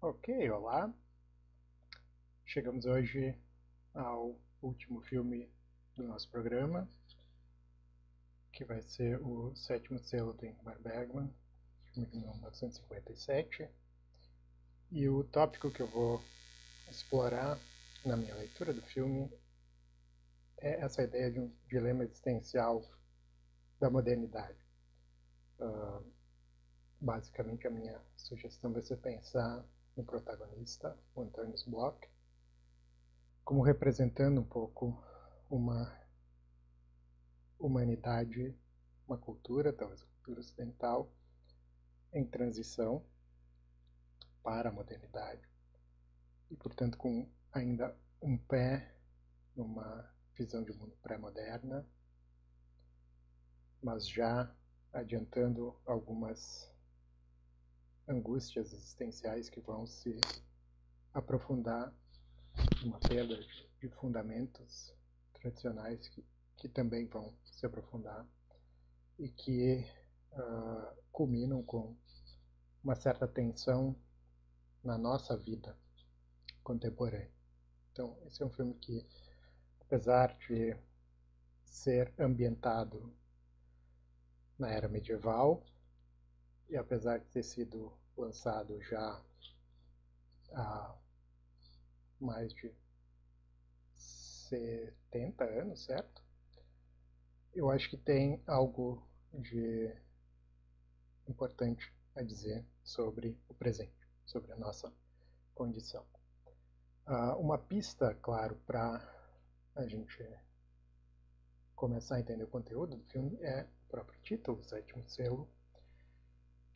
Ok, olá. Chegamos hoje ao último filme do nosso programa, que vai ser o sétimo selo do Ingmar Bergman, filme de 1957. E o tópico que eu vou explorar na minha leitura do filme é essa ideia de um dilema existencial da modernidade. Uh, basicamente, a minha sugestão vai ser pensar no protagonista, o Antônio Bloch, como representando um pouco uma humanidade, uma cultura, talvez uma cultura ocidental, em transição para a modernidade. E, portanto, com ainda um pé numa visão de mundo pré-moderna, mas já adiantando algumas angústias existenciais que vão se aprofundar uma perda de fundamentos tradicionais que, que também vão se aprofundar e que uh, culminam com uma certa tensão na nossa vida contemporânea. Então, esse é um filme que, apesar de ser ambientado na era medieval, e apesar de ter sido lançado já há mais de 70 anos, certo? Eu acho que tem algo de importante a dizer sobre o presente, sobre a nossa condição. Uh, uma pista, claro, para a gente começar a entender o conteúdo do filme é o próprio título, o sétimo selo,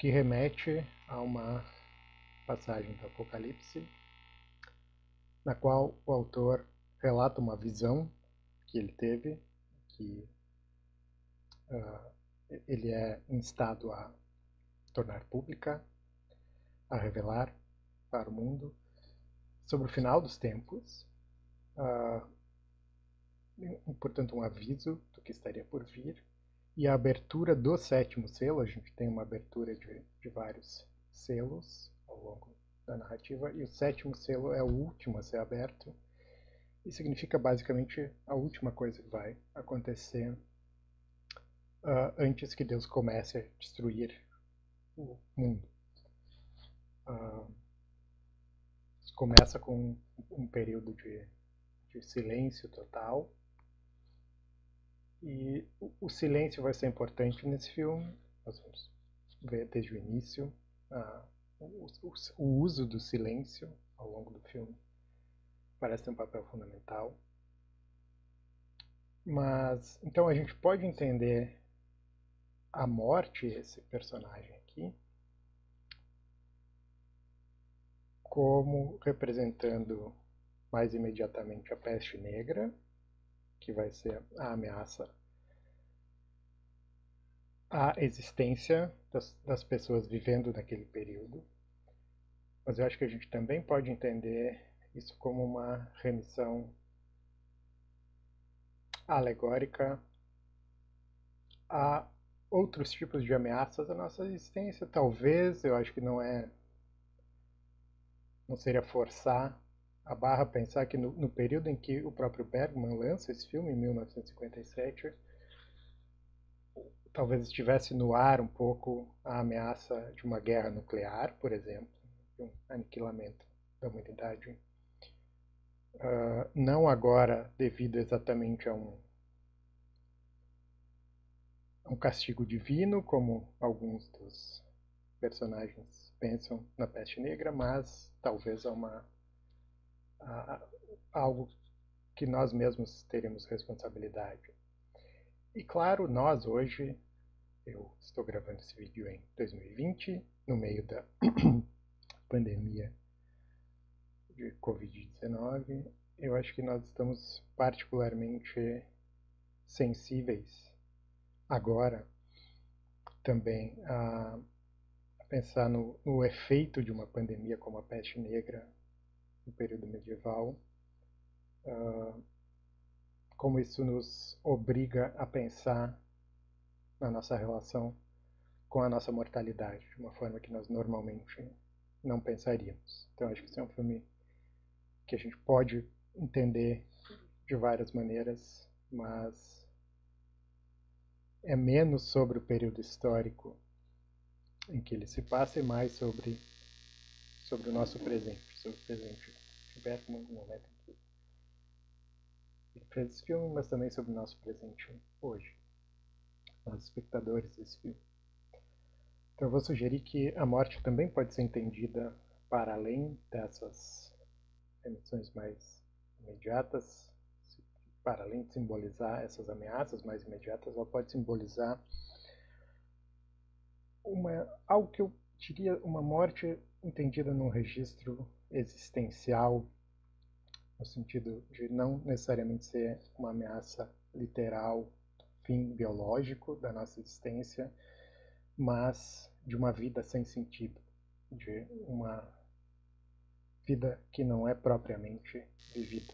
que remete a uma passagem do Apocalipse, na qual o autor relata uma visão que ele teve, que uh, ele é instado a tornar pública, a revelar para o mundo sobre o final dos tempos, uh, portanto um aviso do que estaria por vir, e a abertura do sétimo selo, a gente tem uma abertura de, de vários selos ao longo da narrativa, e o sétimo selo é o último a ser aberto, e significa basicamente a última coisa que vai acontecer uh, antes que Deus comece a destruir o mundo. Uh, começa com um período de, de silêncio total, e o silêncio vai ser importante nesse filme. Nós vamos ver desde o início o, o, o, uso do silêncio ao longo do filme. Parece ter um papel fundamental. Mas, então a gente pode entender a morte, esse personagem aqui, como representando mais imediatamente a peste negra, que vai ser a ameaça à existência das, das pessoas vivendo naquele período. Mas eu acho que a gente também pode entender isso como uma remissão alegórica a outros tipos de ameaças à nossa existência. Talvez, eu acho que não é. Não seria forçar a barra pensar que no, no, período em que o próprio Bergman lança esse filme, em 1957, talvez estivesse no ar um pouco a ameaça de uma guerra nuclear, por exemplo, de um aniquilamento da humanidade. Uh, não agora devido exatamente a um, a um castigo divino, como alguns dos personagens pensam na peste negra, mas talvez a uma algo que nós mesmos teremos responsabilidade. E claro, nós hoje, eu estou gravando esse vídeo em 2020, no meio da pandemia de Covid-19, eu acho que nós estamos particularmente sensíveis agora também a pensar no, no efeito de uma pandemia como a peste negra no período medieval, uh, como isso nos obriga a pensar na nossa relação com a nossa mortalidade, de uma forma que nós normalmente não pensaríamos. Então acho que esse é um filme que a gente pode entender de várias maneiras, mas é menos sobre o período histórico em que ele se passa e mais sobre, sobre o nosso presente, sobre o presente Bergman, no momento fez esse filme, mas também sobre o nosso presente hoje, nós espectadores desse filme. Então eu vou sugerir que a morte também pode ser entendida para além dessas emoções mais imediatas, para além de simbolizar essas ameaças mais imediatas, ela pode simbolizar uma, algo que eu diria uma morte entendida num registro existencial, no sentido de não necessariamente ser uma ameaça literal, fim biológico da nossa existência, mas de uma vida sem sentido, de uma vida que não é propriamente vivida.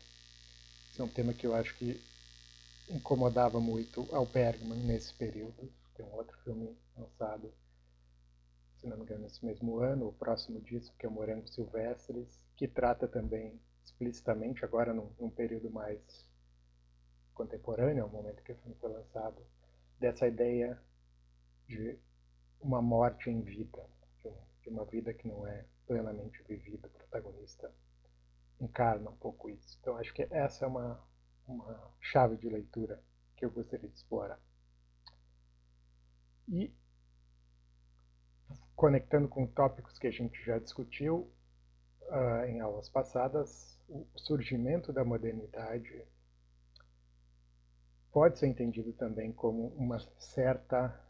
Esse é um tema que eu acho que incomodava muito ao Bergman nesse período. Tem um outro filme lançado, se não me engano, nesse mesmo ano, o próximo disso, que é o Morangos Silvestres, que trata também explicitamente, agora num, num período mais contemporâneo, ao momento que o filme foi lançado, dessa ideia de uma morte em vida, de, um, de uma vida que não é plenamente vivida. O protagonista encarna um pouco isso. Então acho que essa é uma, uma chave de leitura que eu gostaria de explorar. E conectando com tópicos que a gente já discutiu uh, em aulas passadas, o surgimento da modernidade pode ser entendido também como uma certa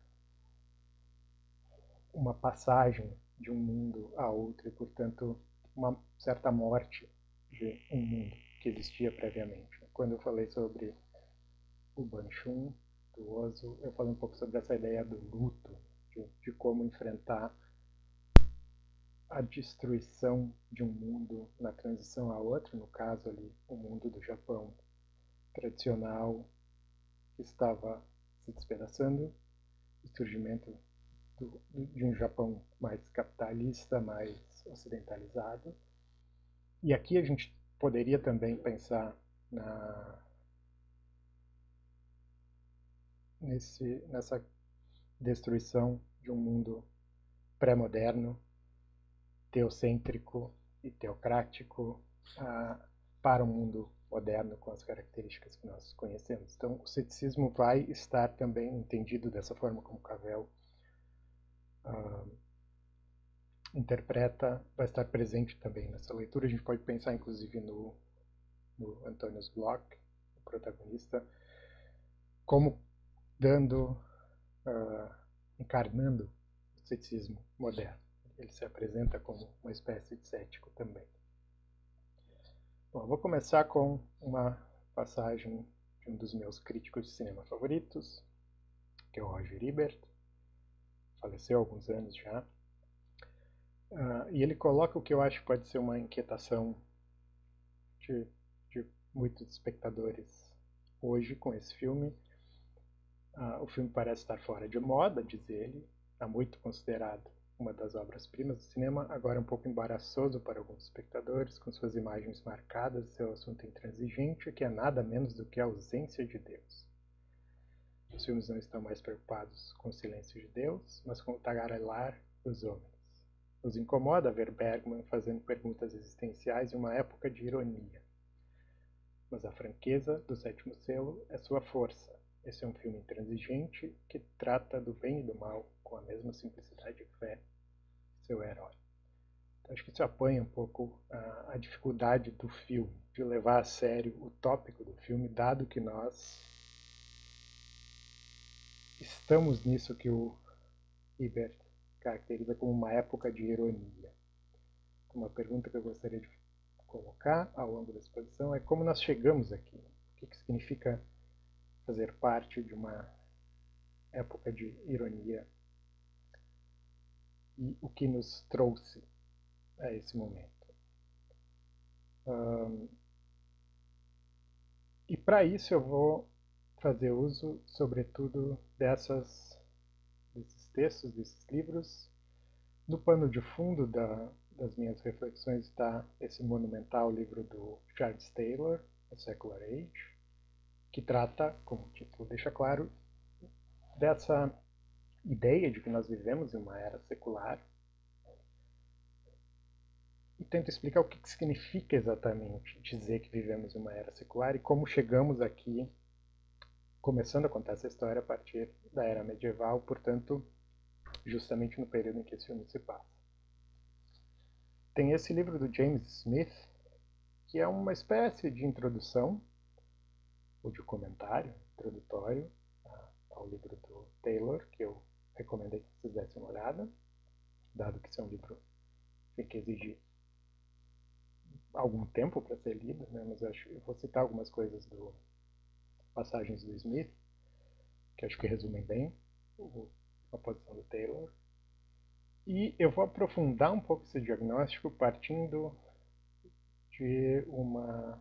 uma passagem de um mundo a outro e, portanto, uma certa morte de um mundo que existia previamente. Quando eu falei sobre o Banshun, do Ozo, eu falei um pouco sobre essa ideia do luto, de, de como enfrentar a destruição de um mundo na transição a outro, no caso ali, o mundo do Japão tradicional que estava se despedaçando, o surgimento do, de um Japão mais capitalista, mais ocidentalizado. E aqui a gente poderia também pensar na, nesse, nessa destruição de um mundo pré-moderno, teocêntrico e teocrático uh, para um mundo moderno com as características que nós conhecemos. Então, o ceticismo vai estar também entendido dessa forma como Cavell uh, interpreta, vai estar presente também nessa leitura. A gente pode pensar, inclusive, no, no Antonius Bloch, o protagonista, como dando, uh, encarnando o ceticismo moderno. Ele se apresenta como uma espécie de cético também. Bom, vou começar com uma passagem de um dos meus críticos de cinema favoritos, que é o Roger Ebert faleceu há alguns anos já. Uh, e ele coloca o que eu acho que pode ser uma inquietação de, de muitos espectadores hoje com esse filme. Uh, o filme parece estar fora de moda, diz ele, é muito considerado uma das obras-primas do cinema, agora um pouco embaraçoso para alguns espectadores, com suas imagens marcadas e seu assunto intransigente, que é nada menos do que a ausência de Deus. Os filmes não estão mais preocupados com o silêncio de Deus, mas com o tagarelar dos homens. Nos incomoda ver Bergman fazendo perguntas existenciais em uma época de ironia. Mas a franqueza do sétimo selo é sua força. Esse é um filme intransigente que trata do bem e do mal com a mesma simplicidade e fé seu herói. Então, acho que isso apanha um pouco a, a dificuldade do filme, de levar a sério o tópico do filme, dado que nós estamos nisso que o Ibert caracteriza como uma época de ironia. Uma pergunta que eu gostaria de colocar ao longo da exposição é como nós chegamos aqui. O que, que significa fazer parte de uma época de ironia e o que nos trouxe a esse momento. Um, e para isso eu vou fazer uso, sobretudo, dessas, desses textos, desses livros, no pano de fundo da, das minhas reflexões está esse monumental livro do Charles Taylor, A Secular Age, que trata, como o título deixa claro, dessa ideia de que nós vivemos em uma era secular e tenta explicar o que significa exatamente dizer que vivemos em uma era secular e como chegamos aqui, começando a contar essa história a partir da era medieval, portanto, justamente no período em que esse filme se passa. Tem esse livro do James Smith, que é uma espécie de introdução, ou de comentário introdutório ao livro do Taylor, que eu recomendei que vocês dessem uma olhada, dado que esse é um livro que exige algum tempo para ser lido, né? mas eu, acho, eu vou citar algumas coisas do passagens do Smith, que acho que resumem bem o, a posição do Taylor. E eu vou aprofundar um pouco esse diagnóstico partindo de uma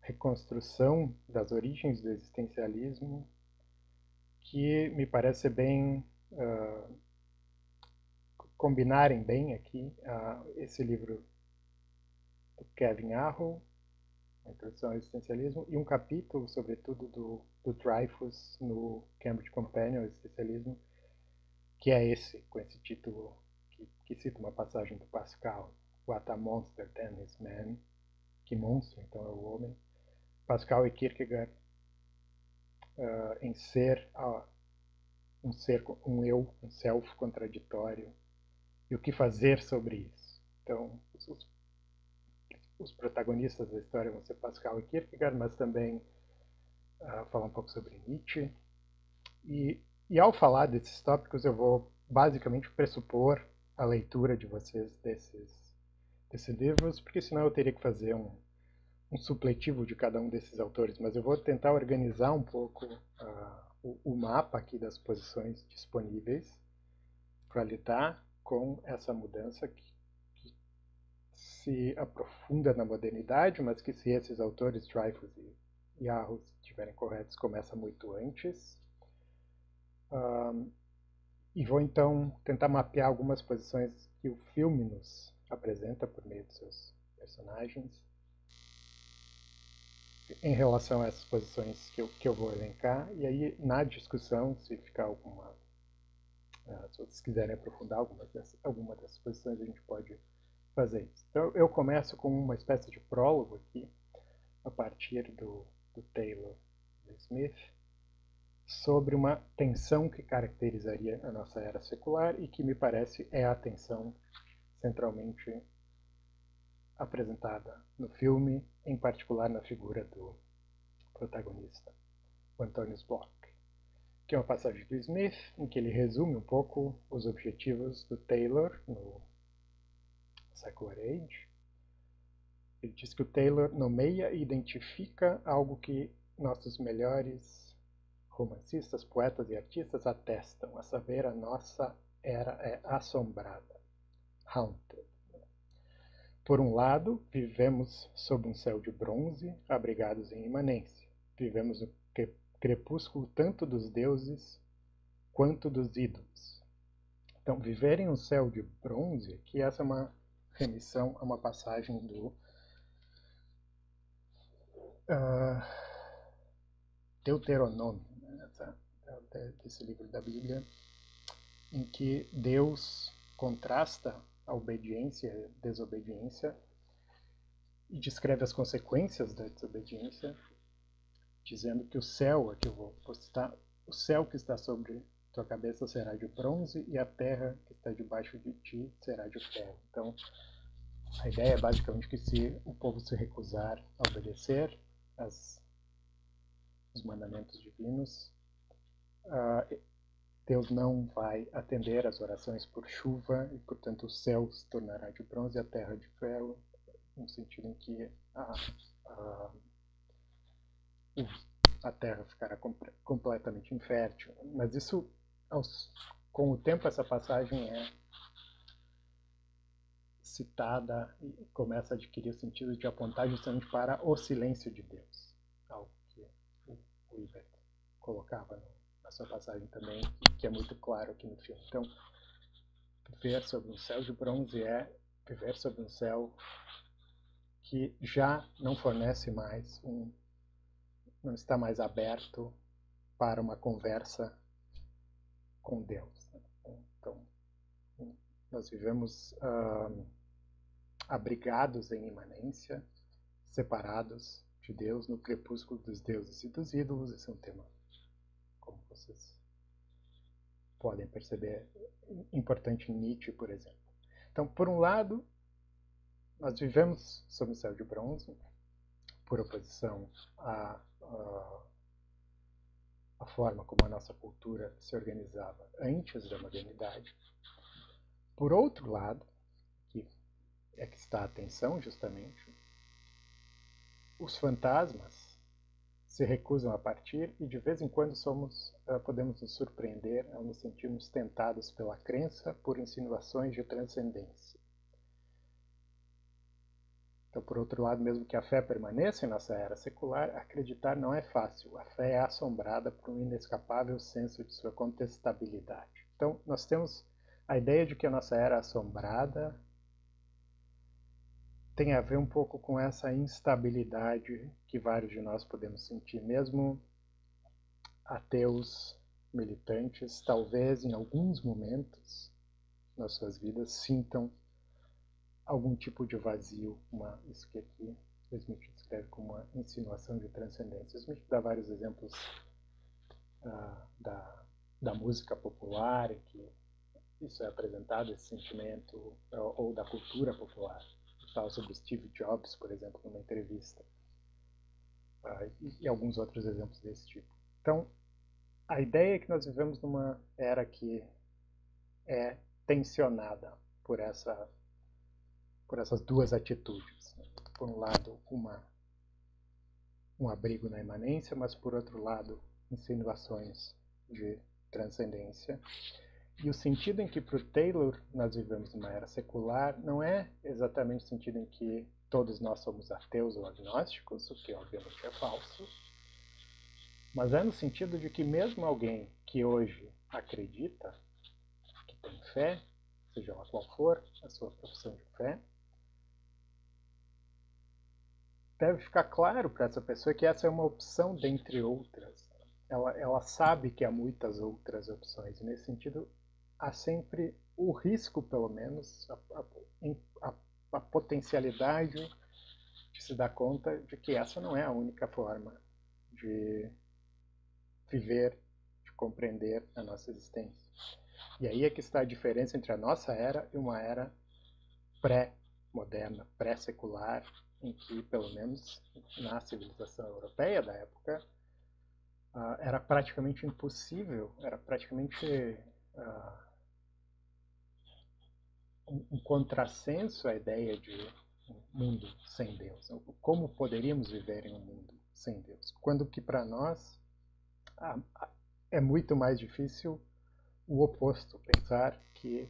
reconstrução das origens do existencialismo que me parece bem uh, combinarem bem aqui uh, esse livro do Kevin Arrow, Introdução ao Existencialismo, e um capítulo, sobretudo, do, do Dreyfus no Cambridge Companion, Existencialismo, que é esse, com esse título que, que cita uma passagem do Pascal, What a Monster Then is Man, que monstro então é o homem. Pascal e Kierkegaard uh, em ser uh, um ser, um eu, um self contraditório, e o que fazer sobre isso. Então, os, os protagonistas da história vão ser Pascal e Kierkegaard, mas também uh, falar um pouco sobre Nietzsche. E, e ao falar desses tópicos, eu vou basicamente pressupor a leitura de vocês desses, desses livros, porque senão eu teria que fazer um, um supletivo de cada um desses autores, mas eu vou tentar organizar um pouco uh, o, o, mapa aqui das posições disponíveis para lidar com essa mudança que, que, se aprofunda na modernidade, mas que se esses autores, Dreyfus e, e estiverem corretos, começa muito antes. Uh, e vou então tentar mapear algumas posições que o filme nos apresenta por meio de seus personagens em relação a essas posições que eu, que eu vou elencar. E aí, na discussão, se ficar alguma. Uh, se vocês quiserem aprofundar algumas dessas, alguma dessas posições, a gente pode fazer isso. Então, eu começo com uma espécie de prólogo aqui, a partir do, do Taylor Smith, sobre uma tensão que caracterizaria a nossa era secular e que me parece é a tensão centralmente apresentada no filme, em particular na figura do protagonista, o Antonius Block, que é uma passagem do Smith em que ele resume um pouco os objetivos do Taylor no Secular Age. Ele diz que o Taylor nomeia e identifica algo que nossos melhores romancistas, poetas e artistas atestam, a saber, a nossa era é assombrada, haunted. Por um lado, vivemos sob um céu de bronze, abrigados em imanência. Vivemos no crepúsculo tanto dos deuses quanto dos ídolos. Então, viver em um céu de bronze, que essa é uma remissão a uma passagem do uh, Deuteronômio, né, desse livro da Bíblia, em que Deus contrasta a obediência desobediência e descreve as consequências da desobediência, dizendo que o céu, aqui eu vou citar, o céu que está sobre tua cabeça será de bronze e a terra que está debaixo de ti será de ferro. Então, a ideia é basicamente que se o povo se recusar a obedecer as, os mandamentos divinos, uh, Deus não vai atender às orações por chuva e, portanto, o céu se tornará de bronze e a terra de ferro, no sentido em que a, a, a terra ficará completamente infértil. Mas isso, aos, com o tempo, essa passagem é citada e começa a adquirir o sentido de apontar justamente para o silêncio de Deus, algo que o Ibert colocava no a sua passagem também, que é muito claro aqui no filme. Então, viver sob um céu de bronze é viver sob um céu que já não fornece mais um não está mais aberto para uma conversa com Deus. Né? Então, nós vivemos uh, abrigados em imanência, separados de Deus no crepúsculo dos deuses e dos ídolos. Esse é um tema, vocês podem perceber, importante em Nietzsche, por exemplo. Então, por um lado, nós vivemos sob o céu de bronze, por oposição à, à, à forma como a nossa cultura se organizava antes da modernidade. Por outro lado, que é que está a atenção justamente, os fantasmas se recusam a partir e de vez em quando somos, uh, podemos nos surpreender ao nos sentirmos tentados pela crença por insinuações de transcendência. Então, por outro lado, mesmo que a fé permaneça em nossa era secular, acreditar não é fácil. A fé é assombrada por um inescapável senso de sua contestabilidade. Então, nós temos a ideia de que a nossa era assombrada tem a ver um pouco com essa instabilidade que vários de nós podemos sentir, mesmo ateus militantes, talvez em alguns momentos nas suas vidas sintam algum tipo de vazio, uma, isso que aqui Smith descreve como uma insinuação de transcendência. Smith dá vários exemplos uh, da, da música popular, que isso é apresentado, esse sentimento, ou, ou da cultura popular sobre Steve Jobs, por exemplo, numa entrevista. Uh, e, e, alguns outros exemplos desse tipo. Então, a ideia é que nós vivemos numa era que é tensionada por essa por essas duas atitudes. Né? Por um lado, uma um abrigo na imanência, mas por outro lado, insinuações de transcendência e o sentido em que para o Taylor nós vivemos numa era secular não é exatamente o sentido em que todos nós somos ateus ou agnósticos, o que obviamente é falso, mas é no sentido de que mesmo alguém que hoje acredita, que tem fé, seja qual for a sua profissão de fé, deve ficar claro para essa pessoa que essa é uma opção dentre outras. Ela, ela sabe que há muitas outras opções. E nesse sentido, há sempre o risco, pelo menos, a, a, a, potencialidade de se dar conta de que essa não é a única forma de viver, de compreender a nossa existência. E aí é que está a diferença entre a nossa era e uma era pré-moderna, pré-secular, em que, pelo menos na civilização europeia da época, uh, era praticamente impossível, era praticamente uh, um, contrassenso à ideia de um mundo sem Deus. Como poderíamos viver em um mundo sem Deus? Quando que para nós é muito mais difícil o oposto, pensar que,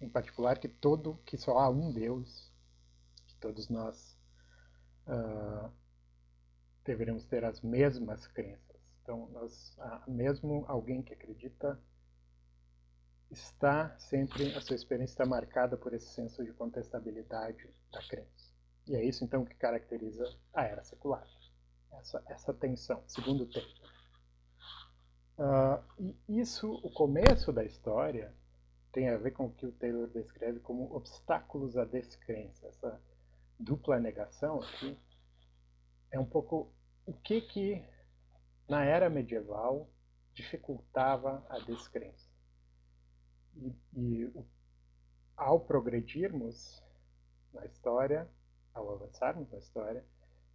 em particular, que todo, que só há um Deus, que todos nós uh, deveríamos ter as mesmas crenças. Então, nós, mesmo alguém que acredita está sempre, a sua experiência está marcada por esse senso de contestabilidade da crença. E é isso então que caracteriza a era secular. Essa, essa tensão, segundo o texto. Uh, e isso, o começo da história, tem a ver com o que o Taylor descreve como obstáculos à descrença. Essa dupla negação aqui é um pouco o que que na era medieval dificultava a descrença. E, e ao progredirmos na história, ao avançarmos na história,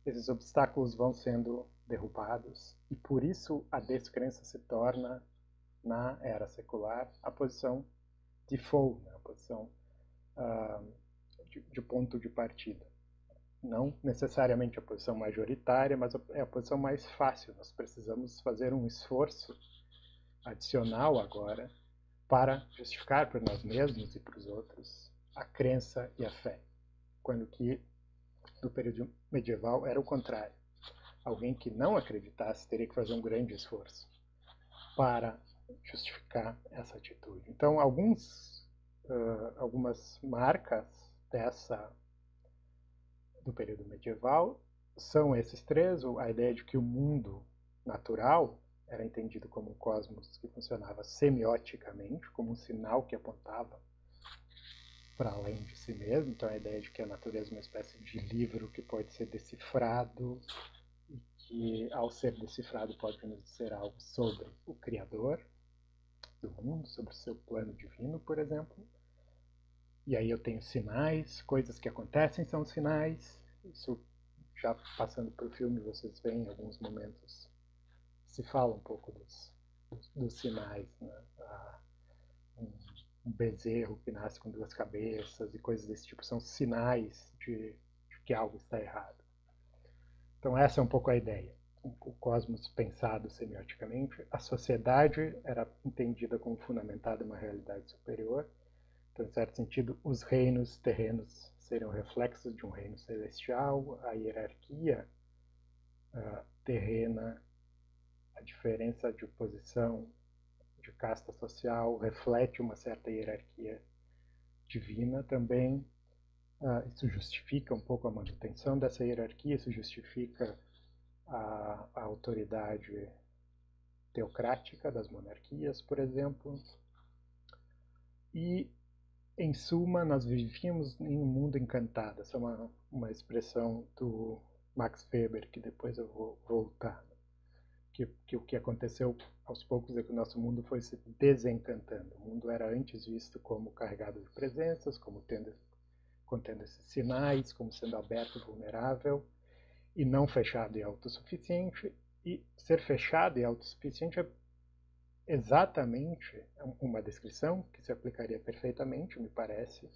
esses obstáculos vão sendo derrubados e por isso a descrença se torna na era secular a posição default, né? a posição uh, de, de, ponto de partida. Não necessariamente a posição majoritária, mas é a posição mais fácil. Nós precisamos fazer um esforço adicional agora para justificar para nós mesmos e para os outros a crença e a fé, quando que no período medieval era o contrário. Alguém que não acreditasse teria que fazer um grande esforço para justificar essa atitude. Então, alguns uh, algumas marcas dessa do período medieval são esses três, a ideia de que o mundo natural era entendido como um cosmos que funcionava semioticamente, como um sinal que apontava para além de si mesmo. Então a ideia de que a natureza é uma espécie de livro que pode ser decifrado e que ao ser decifrado pode nos dizer algo sobre o Criador do mundo, sobre o seu plano divino, por exemplo. E aí eu tenho sinais, coisas que acontecem são sinais. Isso já passando para o filme, vocês veem em alguns momentos se fala um pouco dos, dos, sinais, né? Ah, um, um, bezerro que nasce com duas cabeças e coisas desse tipo são sinais de, de que algo está errado. Então essa é um pouco a ideia. O cosmos pensado semioticamente, a sociedade era entendida como fundamentada em uma realidade superior. Então, em certo sentido, os reinos terrenos seriam reflexos de um reino celestial, a hierarquia uh, terrena a diferença de posição, de casta social, reflete uma certa hierarquia divina também. Uh, isso justifica um pouco a manutenção dessa hierarquia, isso justifica a, a autoridade teocrática das monarquias, por exemplo. E, em suma, nós vivíamos em um mundo encantado. Essa é uma, uma expressão do Max Weber, que depois eu vou voltar que, que, o que aconteceu aos poucos é que o nosso mundo foi se desencantando. O mundo era antes visto como carregado de presenças, como tendo, contendo esses sinais, como sendo aberto, vulnerável, e não fechado e autossuficiente. E ser fechado e autossuficiente é exatamente uma descrição que se aplicaria perfeitamente, me parece,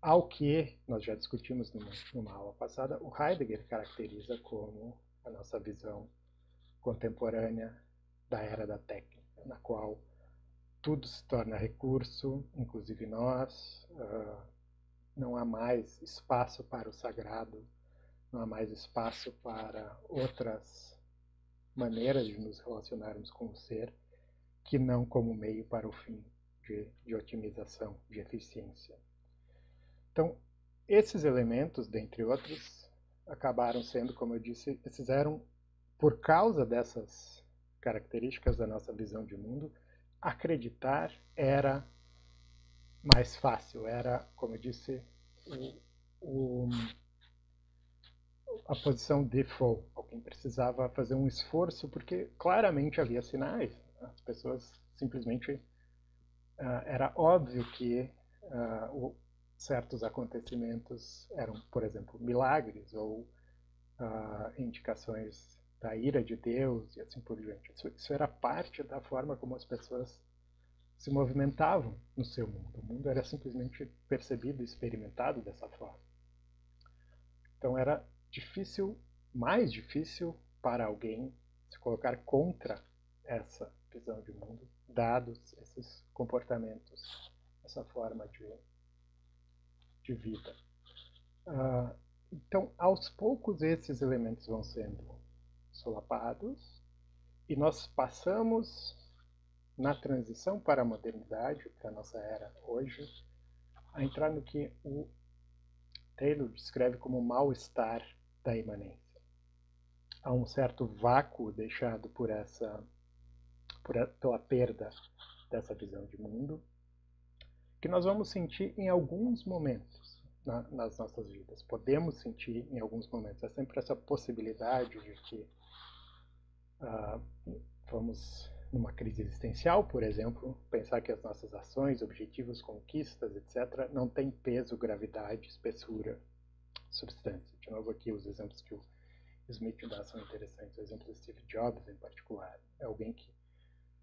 ao que nós já discutimos numa, numa aula passada, o Heidegger caracteriza como a nossa visão contemporânea da era da técnica, na qual tudo se torna recurso, inclusive nós, uh, não há mais espaço para o sagrado, não há mais espaço para outras maneiras de nos relacionarmos com o ser, que não como meio para o fim de, de otimização, de eficiência. Então, esses elementos, dentre outros, acabaram sendo, como eu disse, esses eram por causa dessas características da nossa visão de mundo, acreditar era mais fácil, era, como eu disse, o, o, a posição default. Alguém precisava fazer um esforço, porque claramente havia sinais. As pessoas simplesmente. Uh, era óbvio que uh, o, certos acontecimentos eram, por exemplo, milagres ou uh, indicações da ira de Deus e assim por diante. Isso, isso, era parte da forma como as pessoas se movimentavam no seu mundo. O mundo era simplesmente percebido e experimentado dessa forma. Então era difícil, mais difícil para alguém se colocar contra essa visão de mundo, dados esses comportamentos, essa forma de, de vida. Uh, então, aos poucos, esses elementos vão sendo solapados, e nós passamos na transição para a modernidade, para a nossa era hoje, a entrar no que o Taylor descreve como mal-estar da imanência. Há um certo vácuo deixado por essa por, pela perda dessa visão de mundo, que nós vamos sentir em alguns momentos na, nas nossas vidas. Podemos sentir em alguns momentos. É sempre essa possibilidade de que ah, vamos numa crise existencial, por exemplo, pensar que as nossas ações, objetivos, conquistas, etc., não têm peso, gravidade, espessura, substância. De novo, aqui os exemplos que o Smith dá são interessantes. O exemplo de Steve Jobs, em particular, é alguém que,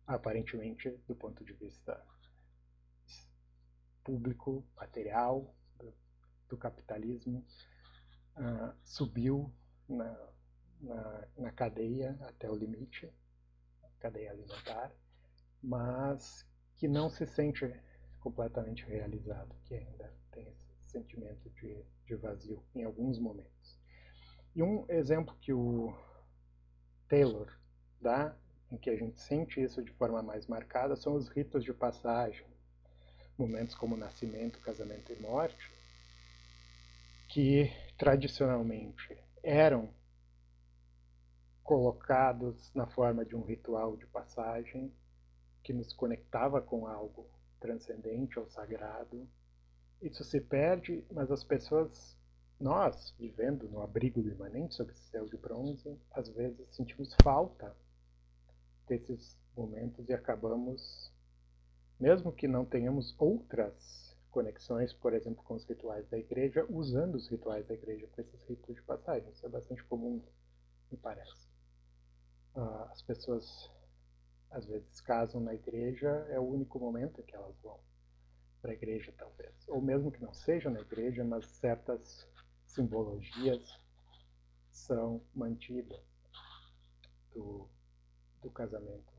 aparentemente, do ponto de vista público, material, do, do capitalismo, uh, subiu na, na, na cadeia até o limite, cadeia alimentar, mas que não se sente completamente realizado, que ainda tem esse sentimento de, de vazio em alguns momentos. E um exemplo que o Taylor dá, em que a gente sente isso de forma mais marcada, são os ritos de passagem. momentos como nascimento, casamento e morte, que tradicionalmente eram colocados na forma de um ritual de passagem que nos conectava com algo transcendente ou sagrado. Isso se perde, mas as pessoas, nós, vivendo no abrigo imanente sob céu de bronze, às vezes sentimos falta desses momentos e acabamos, mesmo que não tenhamos outras conexões, por exemplo, com os rituais da igreja, usando os rituais da igreja para esses ritos de passagem. Isso é bastante comum, me parece. Uh, as pessoas às vezes casam na igreja, é o único momento em que elas vão para a igreja, talvez. Ou mesmo que não seja na igreja, mas certas simbologias são mantidas do, do casamento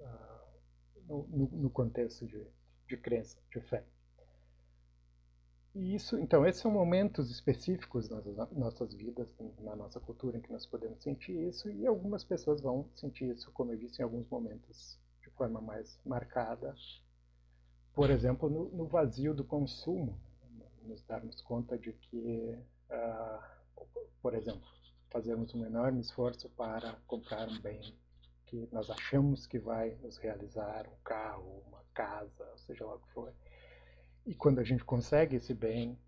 uh, no, no, no, contexto de, de crença, de fé. Isso, então, esses são momentos específicos nas nossas vidas, na nossa cultura, em que nós podemos sentir isso, e algumas pessoas vão sentir isso, como eu disse, em alguns momentos de forma mais marcada. Por exemplo, no, no vazio do consumo, nos darmos conta de que, uh, por exemplo, fazemos um enorme esforço para comprar um bem que nós achamos que vai nos realizar, um carro, uma casa, seja lá o que for e quando a gente consegue esse bem,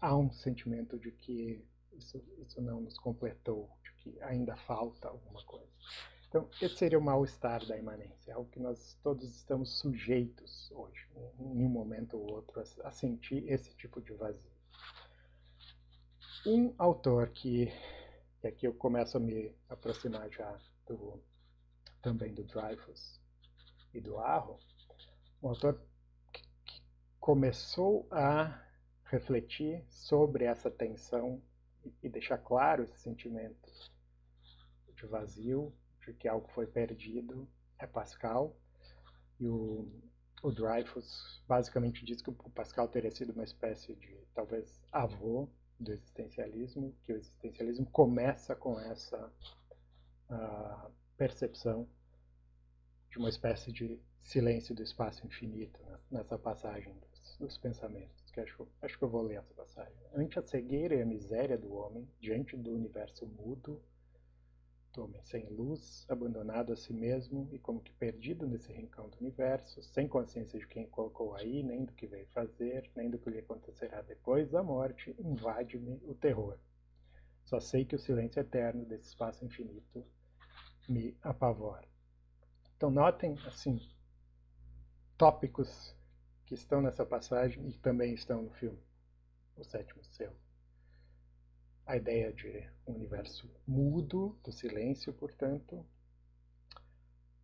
há um sentimento de que isso, isso não nos completou, de que ainda falta alguma coisa. Então, esse seria o mal-estar da imanência, algo que nós todos estamos sujeitos hoje, em um momento ou outro, a, a sentir esse tipo de vazio. Um autor que, e aqui eu começo a me aproximar já do, também do Dreyfus e do Arro, um autor começou a refletir sobre essa tensão e deixar claro esse sentimento de vazio, de que algo foi perdido, é Pascal. E o, o Dreyfus basicamente diz que o Pascal teria sido uma espécie de, talvez, avô do existencialismo, que o existencialismo começa com essa uh, percepção de uma espécie de silêncio do espaço infinito nessa passagem dos pensamentos, que acho, acho que eu vou ler essa passagem. Ante a cegueira e a miséria do homem, diante do universo mudo, do homem sem luz, abandonado a si mesmo e como que perdido nesse rincão do universo, sem consciência de quem colocou aí, nem do que veio fazer, nem do que lhe acontecerá depois da morte, invade-me o terror. Só sei que o silêncio eterno desse espaço infinito me apavora. Então notem, assim, tópicos que estão nessa passagem e também estão no filme O Sétimo Céu. A ideia de um universo mudo, do silêncio, portanto,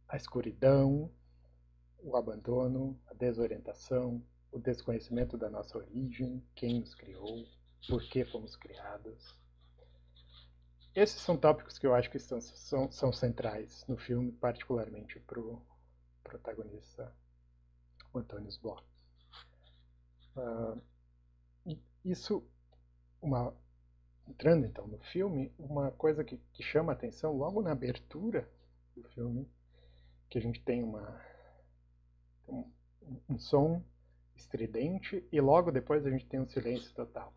a escuridão, o abandono, a desorientação, o desconhecimento da nossa origem, quem nos criou, por que fomos criados. Esses são tópicos que eu acho que são, são, são centrais no filme, particularmente para o protagonista, o Antônio Bloch. Uh, isso, uma, entrando então no filme, uma coisa que, que chama a atenção logo na abertura do filme, que a gente tem uma, um, um som estridente e logo depois a gente tem um silêncio total.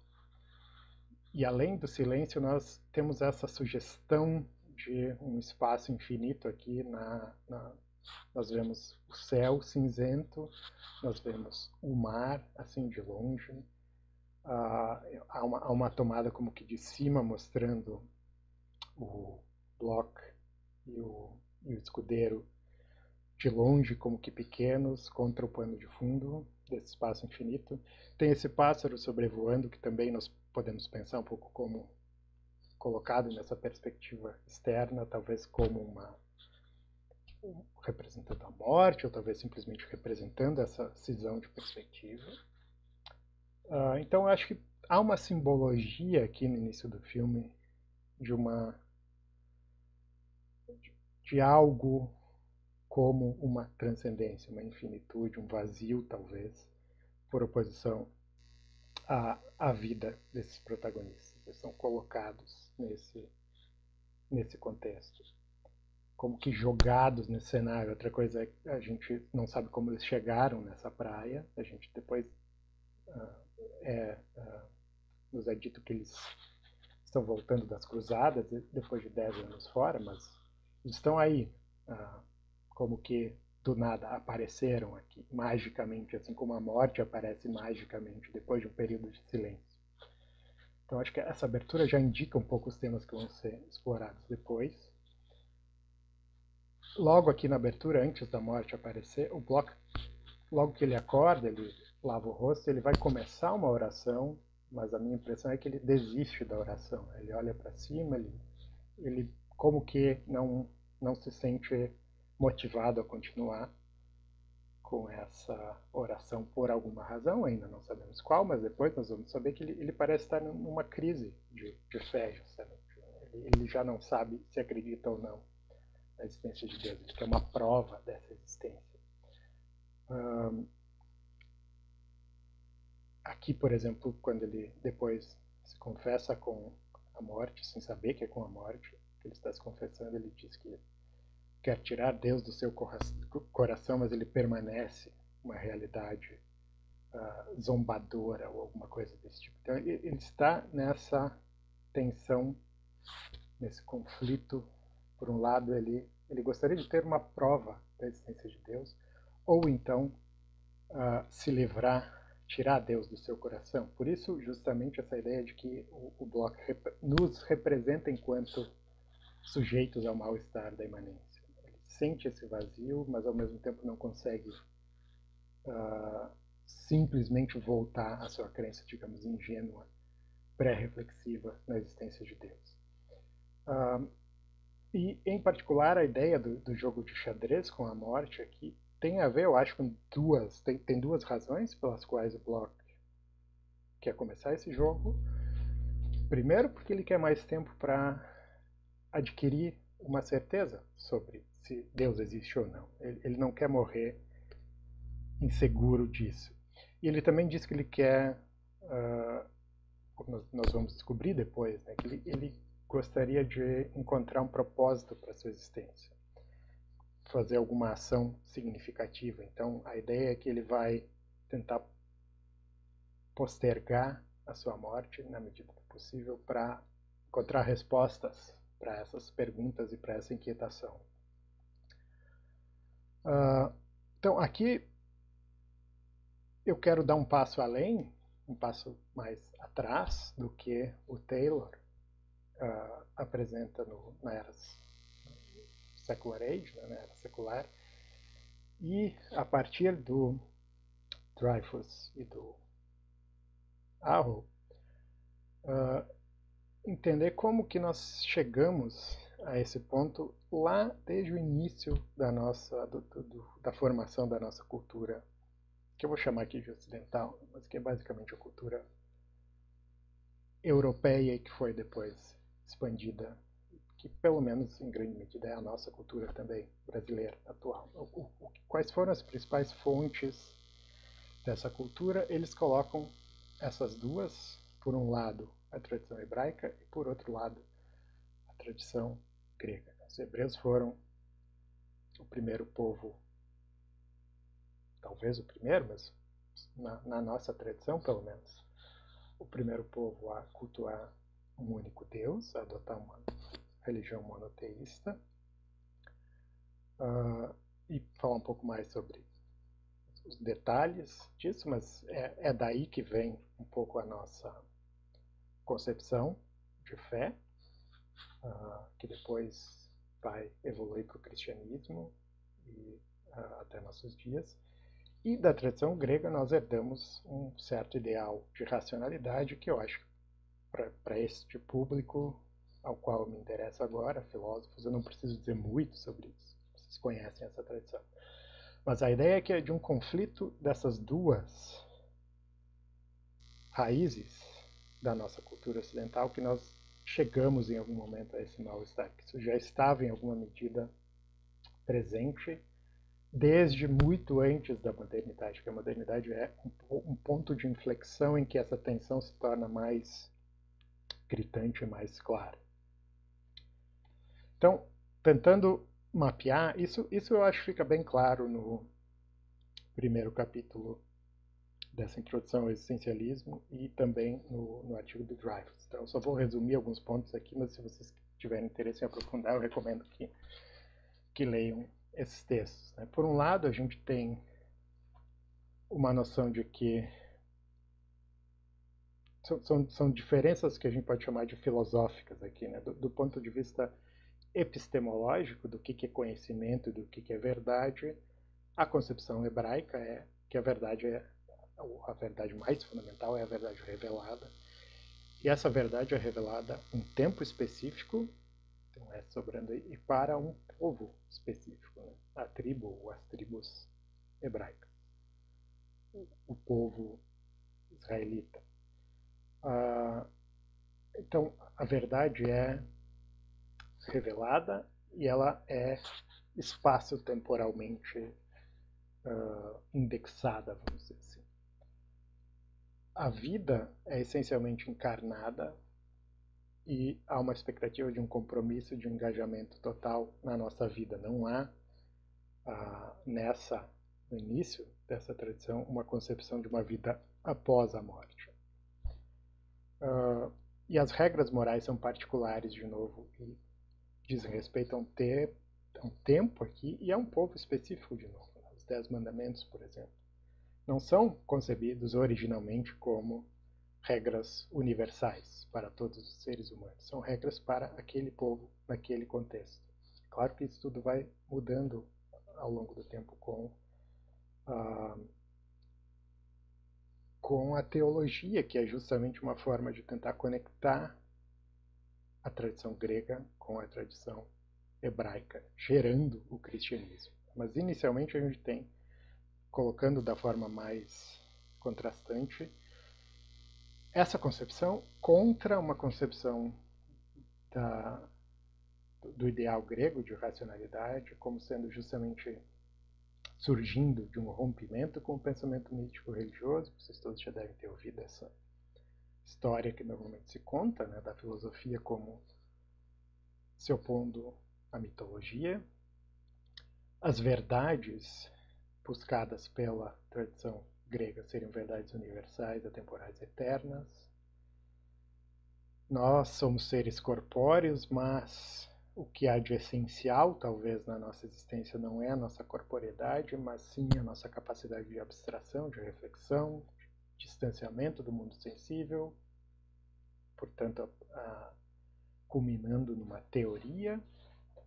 E além do silêncio, nós temos essa sugestão de um espaço infinito aqui na, na, nós vemos o céu cinzento, nós vemos o mar assim de longe. Uh, há, uma, há uma tomada como que de cima mostrando o bloco e o, e o escudeiro de longe como que pequenos contra o pano de fundo desse espaço infinito. Tem esse pássaro sobrevoando que também nós podemos pensar um pouco como colocado nessa perspectiva externa, talvez como uma representando a morte, ou talvez simplesmente representando essa cisão de perspectiva. Uh, então, acho que há uma simbologia aqui no início do filme de uma de algo como uma transcendência, uma infinitude, um vazio, talvez, por oposição à, à vida desses protagonistas. Eles são colocados nesse, nesse contexto. Como que jogados nesse cenário. Outra coisa é que a gente não sabe como eles chegaram nessa praia. A gente depois uh, é, uh, nos é dito que eles estão voltando das cruzadas depois de 10 anos fora, mas eles estão aí, uh, como que do nada apareceram aqui, magicamente, assim como a morte aparece magicamente depois de um período de silêncio. Então acho que essa abertura já indica um pouco os temas que vão ser explorados depois. Logo aqui na abertura, antes da morte aparecer, o bloco, logo que ele acorda, ele lava o rosto, ele vai começar uma oração, mas a minha impressão é que ele desiste da oração. Ele olha para cima, ele, ele como que não, não se sente motivado a continuar com essa oração por alguma razão, ainda não sabemos qual, mas depois nós vamos saber que ele, ele parece estar numa crise de, de fé, justamente. Ele, já não sabe se acredita ou não na existência de Deus, ele quer uma prova dessa existência. Um, aqui, por exemplo, quando ele depois se confessa com a morte, sem saber que é com a morte, ele está se confessando, ele diz que quer tirar Deus do seu coração, mas ele permanece uma realidade uh, zombadora ou alguma coisa desse tipo. Então ele está nessa tensão, nesse conflito. Por um lado, ele, ele gostaria de ter uma prova da existência de Deus, ou então uh, se livrar, tirar Deus do seu coração. Por isso, justamente, essa ideia de que o, o Bloch rep nos representa enquanto sujeitos ao mal-estar da imanência sente esse vazio, mas ao mesmo tempo não consegue uh, simplesmente voltar à sua crença, digamos, ingênua, pré-reflexiva na existência de Deus. Uh, e, em particular, a ideia do, do, jogo de xadrez com a morte aqui tem a ver, eu acho, com duas, tem, tem duas razões pelas quais o Bloch quer começar esse jogo. Primeiro, porque ele quer mais tempo para adquirir uma certeza sobre se Deus existe ou não. Ele, ele não quer morrer inseguro disso. E ele também diz que ele quer, uh, nós, nós, vamos descobrir depois, né, que ele, ele gostaria de encontrar um propósito para sua existência, fazer alguma ação significativa. Então, a ideia é que ele vai tentar postergar a sua morte na medida do possível para encontrar respostas para essas perguntas e para essa inquietação. Uh, então, aqui eu quero dar um passo além, um passo mais atrás do que o Taylor uh, apresenta no, na era secular age, né, na era secular, e a partir do Dreyfus e do Arrow, uh, entender como que nós chegamos a esse ponto lá desde o início da nossa do, do, da formação da nossa cultura que eu vou chamar aqui de ocidental mas que é basicamente a cultura europeia e que foi depois expandida que pelo menos em grande medida é a nossa cultura também brasileira atual o, o, quais foram as principais fontes dessa cultura eles colocam essas duas por um lado a tradição hebraica e por outro lado a tradição grega. Os hebreus foram o primeiro povo, talvez o primeiro, mas na, na nossa tradição, pelo menos, o primeiro povo a cultuar um único Deus, adotar uma religião monoteísta. Uh, e falar um pouco mais sobre os detalhes disso, mas é, é daí que vem um pouco a nossa concepção de fé uh, que depois vai evoluir para o cristianismo e uh, até nossos dias. E da tradição grega nós herdamos um certo ideal de racionalidade que eu acho para este público ao qual me interessa agora, filósofos, eu não preciso dizer muito sobre isso. Vocês conhecem essa tradição. Mas a ideia é que é de um conflito dessas duas raízes da nossa cultura ocidental que nós chegamos em algum momento a esse mal-estar, que isso já estava em alguma medida presente desde muito antes da modernidade, que a modernidade é um, ponto de inflexão em que essa tensão se torna mais gritante e mais clara. Então, tentando mapear, isso, isso eu acho que fica bem claro no primeiro capítulo dessa introdução ao existencialismo e também no, no artigo do Dreyfus. Então, eu só vou resumir alguns pontos aqui, mas se vocês tiverem interesse em aprofundar, eu recomendo que, que leiam esses textos. Né? Por um lado, a gente tem uma noção de que são, são, diferenças que a gente pode chamar de filosóficas aqui, né? do, do ponto de vista epistemológico do que, que é conhecimento, do que, que é verdade, a concepção hebraica é que a verdade é a verdade mais fundamental é a verdade revelada. E essa verdade é revelada um tempo específico, então é sobrando e para um povo específico, né? a tribo ou as tribos hebraicas, o povo israelita. Ah, então, a verdade é revelada e ela é espaço-temporalmente uh, indexada, vamos dizer assim. A vida é essencialmente encarnada e há uma expectativa de um compromisso, de um engajamento total na nossa vida. Não há uh, nessa, no início dessa tradição, uma concepção de uma vida após a morte. Uh, e as regras morais são particulares, de novo, e dizem respeito a um, te, a um tempo aqui e a um povo específico, de novo. Né? Os Dez Mandamentos, por exemplo, não são concebidos originalmente como regras universais para todos os seres humanos. São regras para aquele povo, naquele contexto. Claro que isso tudo vai mudando ao longo do tempo com a, com a teologia, que é justamente uma forma de tentar conectar a tradição grega com a tradição hebraica, gerando o cristianismo. Mas inicialmente a gente tem, colocando da forma mais contrastante, essa concepção contra uma concepção da, do ideal grego de racionalidade como sendo justamente surgindo de um rompimento com o pensamento mítico religioso. Vocês todos já devem ter ouvido essa história que normalmente se conta, né, da filosofia como se opondo à mitologia, as verdades buscadas pela tradição grega seriam verdades universais, atemporais, eternas. Nós somos seres corpóreos, mas o que há de essencial, talvez, na nossa existência não é a nossa corporeidade, mas sim a nossa capacidade de abstração, de reflexão, distanciamento do mundo sensível, portanto, a, a, culminando numa teoria,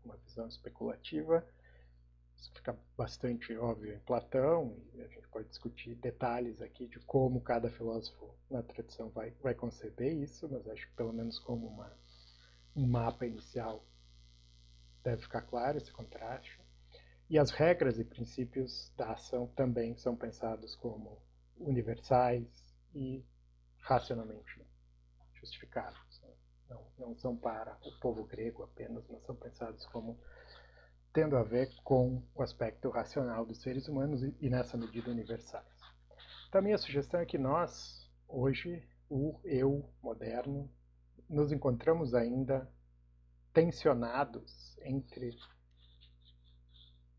uma visão especulativa. Isso fica bastante óbvio em Platão, e a gente pode discutir detalhes aqui de como cada filósofo na tradição vai, vai conceber isso, mas acho que pelo menos como uma, um mapa inicial deve ficar claro esse contraste. E as regras e princípios da ação também são pensados como universais e racionalmente justificados. Né? Não, não são para o povo grego apenas, mas são pensados como tendo a ver com o aspecto racional dos seres humanos e, e nessa medida universais. Então, a minha sugestão é que nós, hoje, o eu moderno, nos encontramos ainda tensionados entre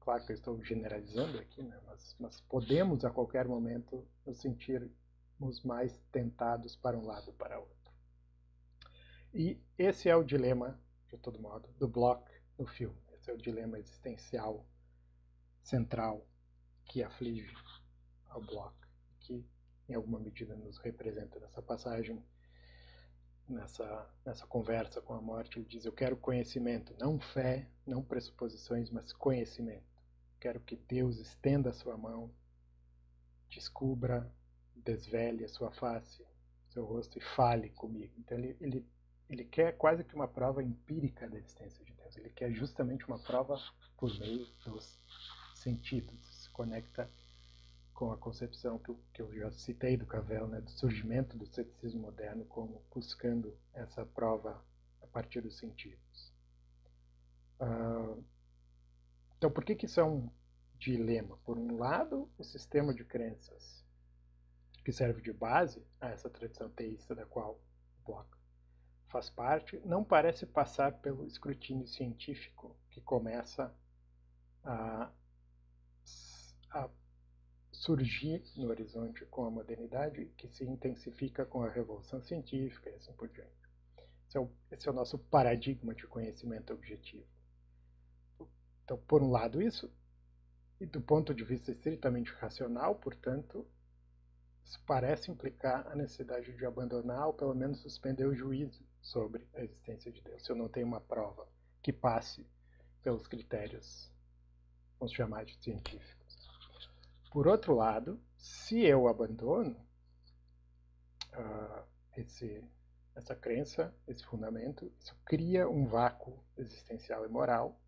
claro que eu estou generalizando aqui, né? mas, mas podemos a qualquer momento nos sentirmos mais tentados para um lado ou para outro. E esse é o dilema, de todo modo, do Bloch no filme. Esse é o dilema existencial central que aflige ao Bloch, que em alguma medida nos representa nessa passagem, nessa, nessa conversa com a morte. Ele diz: Eu quero conhecimento, não fé, não pressuposições, mas conhecimento. Quero que Deus estenda a sua mão, descubra, desvele a sua face, seu rosto e fale comigo. Então ele, ele, ele quer quase que uma prova empírica da existência de Deus. Ele quer justamente uma prova por meio dos sentidos. Se conecta com a concepção que eu, que eu já citei do Cavell, né, do surgimento do ceticismo moderno como buscando essa prova a partir dos sentidos. Uh, então, por que, que isso é um dilema? Por um lado, o sistema de crenças que serve de base a essa tradição teísta da qual Bloch faz parte, não parece passar pelo escrutínio científico que começa a, a surgir no horizonte com a modernidade, que se intensifica com a revolução científica e assim por diante. Esse é o, esse é o nosso paradigma de conhecimento objetivo. Então, por um lado, isso, e do ponto de vista estritamente racional, portanto, isso parece implicar a necessidade de abandonar ou pelo menos suspender o juízo sobre a existência de Deus, se eu não tenho uma prova que passe pelos critérios, vamos chamar de científicos. Por outro lado, se eu abandono uh, esse, essa crença, esse fundamento, isso cria um vácuo existencial e moral,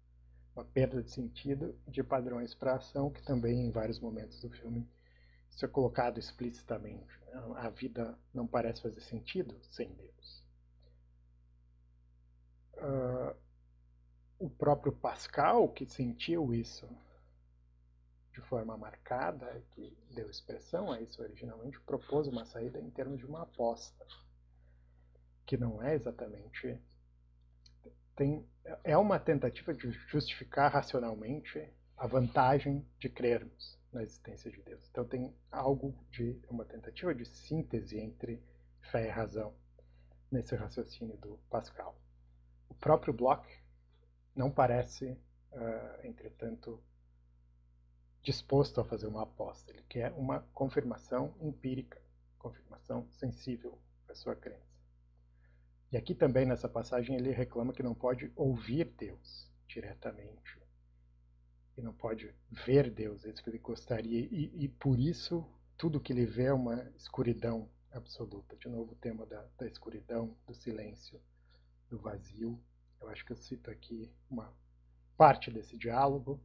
uma perda de sentido de padrões para ação, que também em vários momentos do filme isso é colocado explicitamente. A vida não parece fazer sentido sem Deus. Uh, o próprio Pascal, que sentiu isso de forma marcada, que deu expressão a isso originalmente, propôs uma saída em termos de uma aposta, que não é exatamente. Tem, é uma tentativa de justificar racionalmente a vantagem de crermos na existência de Deus. Então tem algo de uma tentativa de síntese entre fé e razão nesse raciocínio do Pascal. O próprio Bloch não parece, uh, entretanto, disposto a fazer uma aposta. Ele quer uma confirmação empírica, confirmação sensível à sua crença. E aqui também nessa passagem ele reclama que não pode ouvir Deus diretamente e não pode ver Deus, é isso que ele gostaria e, e por isso tudo que ele vê é uma escuridão absoluta. De novo o tema da, da escuridão, do silêncio, do vazio. Eu acho que eu cito aqui uma parte desse diálogo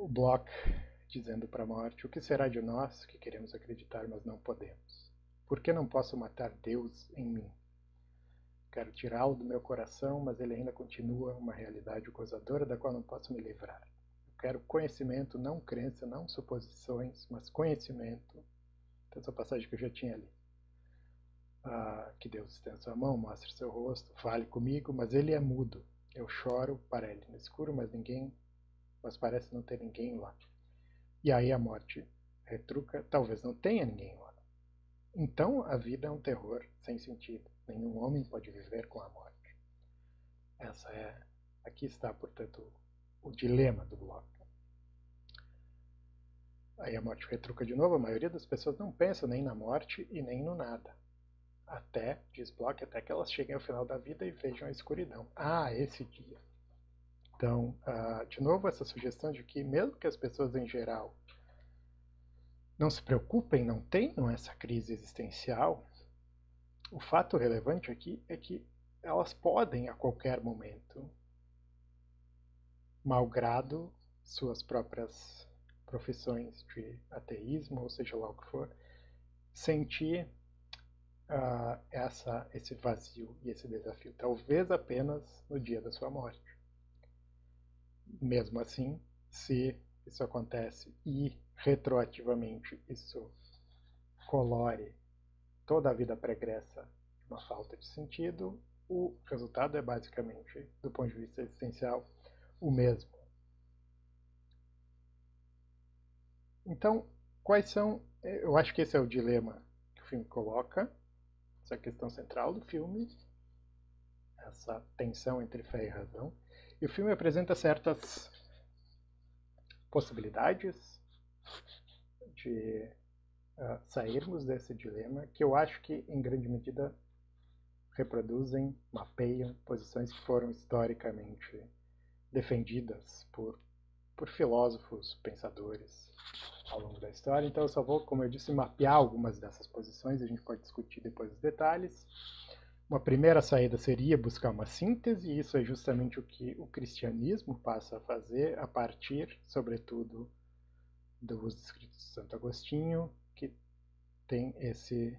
o Bloch dizendo para a morte: O que será de nós que queremos acreditar, mas não podemos? Por que não posso matar Deus em mim? Quero tirá-lo do meu coração, mas ele ainda continua uma realidade gozadora da qual não posso me livrar. Eu quero conhecimento, não crença, não suposições, mas conhecimento. Então, essa passagem que eu já tinha ali. Ah, que Deus estenda sua mão, mostre seu rosto, fale comigo, mas ele é mudo. Eu choro para ele no escuro, mas ninguém mas parece não ter ninguém lá. E aí a morte retruca, talvez não tenha ninguém lá. Então a vida é um terror sem sentido. Nenhum homem pode viver com a morte. Essa é, aqui está, portanto, o dilema do bloco. Aí a morte retruca de novo, a maioria das pessoas não pensa nem na morte e nem no nada. Até, diz Bloch, até que elas cheguem ao final da vida e vejam a escuridão. Ah, esse dia. Então, uh, de novo, essa sugestão de que, mesmo que as pessoas em geral não se preocupem, não tenham essa crise existencial, o fato relevante aqui é que elas podem, a qualquer momento, malgrado suas próprias profissões de ateísmo, ou seja lá o que for, sentir uh, essa, esse vazio e esse desafio, talvez apenas no dia da sua morte mesmo assim, se isso acontece e retroativamente isso colore toda a vida pregressa uma falta de sentido, o resultado é basicamente, do ponto de vista existencial, o mesmo. Então, quais são. Eu acho que esse é o dilema que o filme coloca, essa questão central do filme, essa tensão entre fé e razão. E o filme apresenta certas possibilidades de uh, sairmos desse dilema que eu acho que, em grande medida, reproduzem, mapeiam posições que foram historicamente defendidas por, por filósofos, pensadores ao longo da história. Então, eu só vou, como eu disse, mapear algumas dessas posições, a gente pode discutir depois os detalhes. Uma primeira saída seria buscar uma síntese, e isso é justamente o que o cristianismo passa a fazer a partir, sobretudo, dos escritos de Santo Agostinho, que tem esse,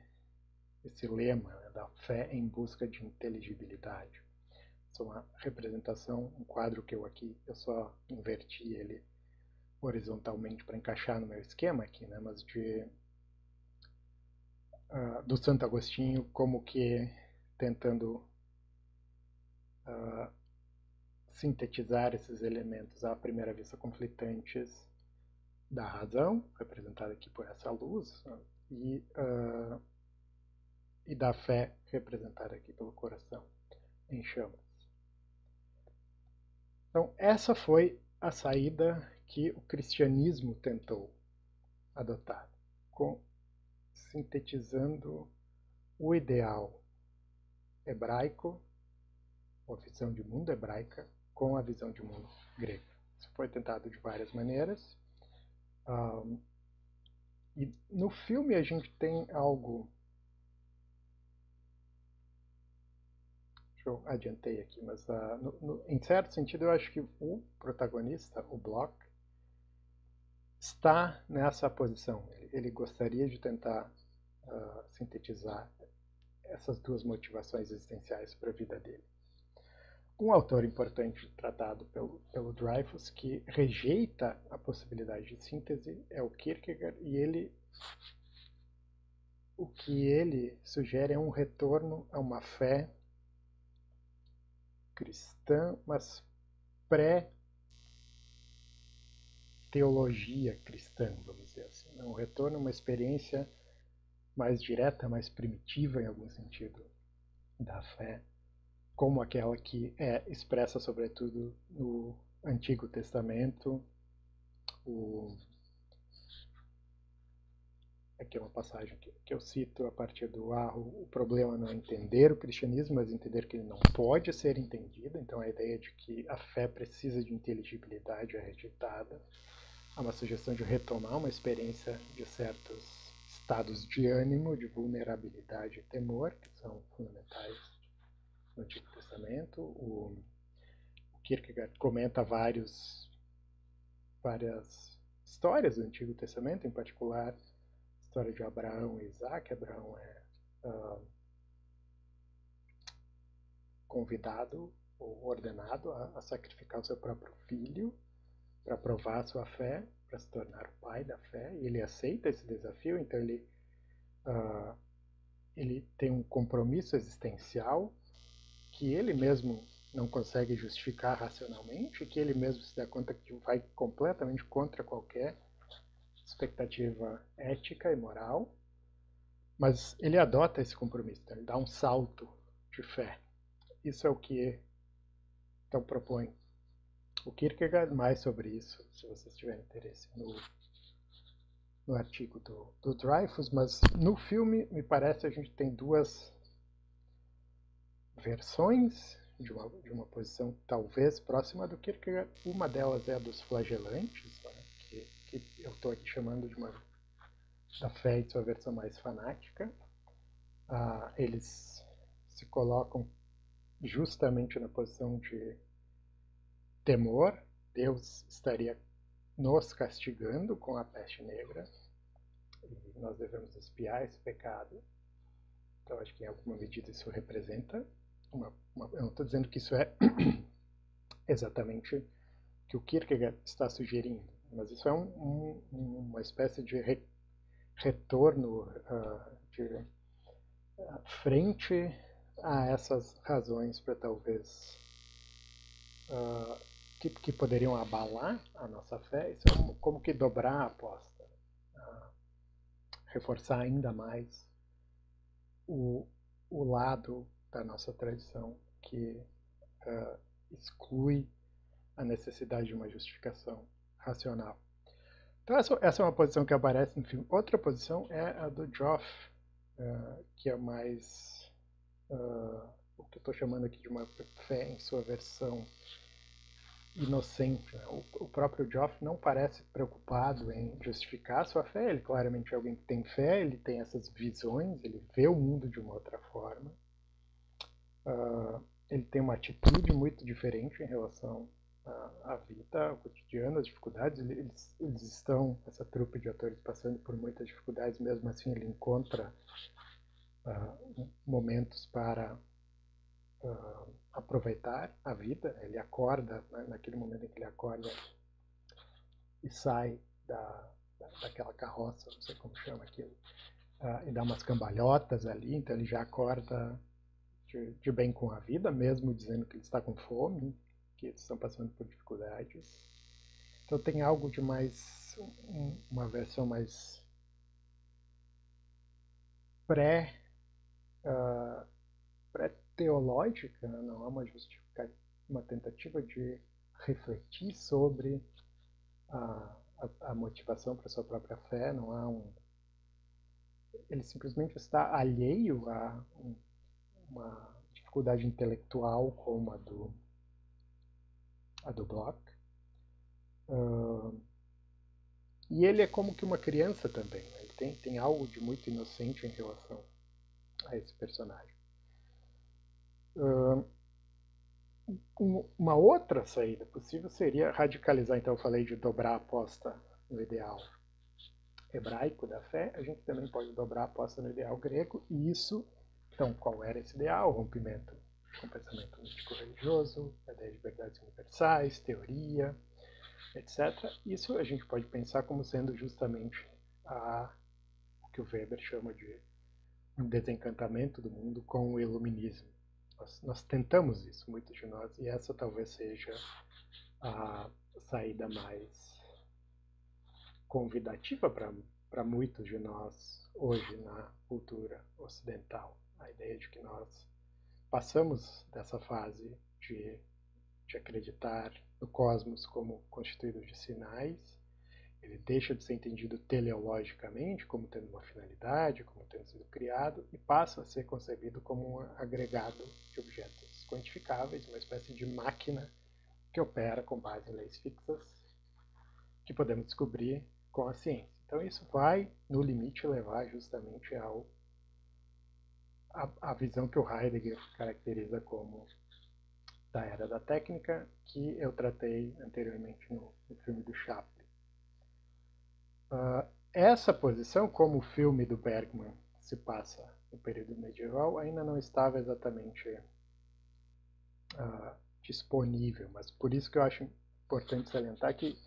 esse lema né, da fé em busca de inteligibilidade. Isso é uma representação, um quadro que eu aqui, eu só inverti ele horizontalmente para encaixar no meu esquema aqui, né, mas de, uh, do Santo Agostinho como que tentando uh, sintetizar esses elementos à primeira vista conflitantes da razão, representada aqui por essa luz, e, uh, e da fé, representada aqui pelo coração em chamas. Então, essa foi a saída que o cristianismo tentou adotar, com, sintetizando o ideal hebraico, a visão de mundo hebraica, com a visão de mundo grega. Isso foi tentado de várias maneiras. Um, e no filme a gente tem algo. Eu adiantei aqui, mas uh, no, no, em certo sentido eu acho que o protagonista, o Block, está nessa posição. Ele, ele gostaria de tentar uh, sintetizar essas duas motivações existenciais para a vida dele. Um autor importante tratado pelo, pelo Dreyfus que rejeita a possibilidade de síntese é o Kierkegaard e ele o que ele sugere é um retorno a uma fé cristã, mas pré teologia cristã, vamos dizer assim, né? um retorno a uma experiência mais direta, mais primitiva em algum sentido da fé, como aquela que é expressa sobretudo no Antigo Testamento. O... Aqui é uma passagem que, que eu cito a partir do Arro. O problema não é entender o cristianismo, mas entender que ele não pode ser entendido. Então a ideia de que a fé precisa de inteligibilidade é rejeitada. Há uma sugestão de retomar uma experiência de certos estados de ânimo, de vulnerabilidade e temor, que são fundamentais no Antigo Testamento. O, o Kierkegaard comenta vários, várias histórias do Antigo Testamento, em particular a história de Abraão e Isaac. Abraão é uh, convidado ou ordenado a, a sacrificar o seu próprio filho para provar sua fé para se tornar o pai da fé, e ele aceita esse desafio, então ele, uh, ele tem um compromisso existencial que ele mesmo não consegue justificar racionalmente, que ele mesmo se dá conta que vai completamente contra qualquer expectativa ética e moral, mas ele adota esse compromisso, então ele dá um salto de fé. Isso é o que então propõe o Kierkegaard mais sobre isso, se vocês tiverem interesse, no, no artigo do, do Dreyfus, mas no filme, me parece, a gente tem duas versões de uma, de uma posição talvez próxima do Kierkegaard. Uma delas é a dos flagelantes, né, que, que eu estou aqui chamando de uma da fé em sua versão mais fanática. Ah, eles se colocam justamente na posição de temor, Deus estaria nos castigando com a peste negra e nós devemos espiar esse pecado. Então, acho que em alguma medida isso representa uma. uma eu não estou dizendo que isso é exatamente o que o Kierkegaard está sugerindo, mas isso é um, um, uma espécie de re, retorno uh, de uh, frente a essas razões para talvez uh, que, que poderiam abalar a nossa fé, isso é como que dobrar a aposta, uh, reforçar ainda mais o, o lado da nossa tradição que uh, exclui a necessidade de uma justificação racional. Então essa, essa, é uma posição que aparece no filme. Outra posição é a do Joff, uh, que é mais uh, o que eu estou chamando aqui de uma fé em sua versão inocente. Né? O, o, próprio Geoff não parece preocupado em justificar sua fé. Ele claramente é alguém que tem fé, ele tem essas visões, ele vê o mundo de uma outra forma. Uh, ele tem uma atitude muito diferente em relação à, à vida, ao cotidiano, às dificuldades. Eles, eles estão, essa trupe de atores, passando por muitas dificuldades, mesmo assim ele encontra uh, momentos para uh, aproveitar a vida. Ele acorda, né, naquele momento em que ele acorda e sai da, da, daquela carroça, não sei como chama aquilo, uh, e dá umas cambalhotas ali, então ele já acorda de, de, bem com a vida, mesmo dizendo que ele está com fome, que estão passando por dificuldades. Então tem algo de mais, uma versão mais pré, uh, pré-teológica, não é uma uma tentativa de refletir sobre a, a, a motivação para sua própria fé, não há um ele simplesmente está alheio a um, uma dificuldade intelectual como a do a do Bloch. Uh, e ele é como que uma criança também. Né? Ele tem, tem algo de muito inocente em relação a esse personagem. Uma outra saída possível seria radicalizar. Então, eu falei de dobrar a aposta no ideal hebraico da fé, a gente também pode dobrar a aposta no ideal grego, e isso, então, qual era esse ideal? O rompimento com o pensamento místico-religioso, a ideia de verdades universais, teoria, etc. Isso a gente pode pensar como sendo justamente a, o que o Weber chama de um desencantamento do mundo com o iluminismo. Nós, nós tentamos isso, muitos de nós, e essa talvez seja a saída mais convidativa para muitos de nós hoje na cultura ocidental. A ideia de que nós passamos dessa fase de, de acreditar no cosmos como constituído de sinais, ele deixa de ser entendido teleologicamente, como tendo uma finalidade, como tendo sido criado, e passa a ser concebido como um agregado de objetos quantificáveis, uma espécie de máquina que opera com base em leis fixas, que podemos descobrir com a ciência. Então isso vai, no limite, levar justamente ao a, a visão que o Heidegger caracteriza como da era da técnica, que eu tratei anteriormente no, no filme do Chaplin. Uh, essa posição, como o filme do Bergman se passa no período medieval, ainda não estava exatamente uh, disponível, mas por isso que eu acho importante salientar que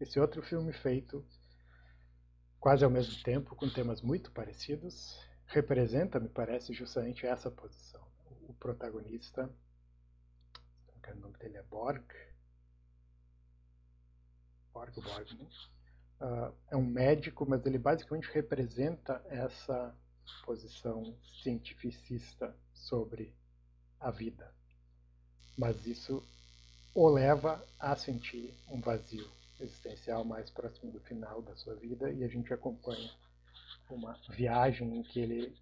esse outro filme feito quase ao mesmo tempo, com temas muito parecidos, representa, me parece, justamente essa posição. O protagonista, o nome dele? É Borg, Borg Borgman, uh, é um médico, mas ele basicamente representa essa posição cientificista sobre a vida. Mas isso o leva a sentir um vazio existencial mais próximo do final da sua vida e a gente acompanha uma viagem em que ele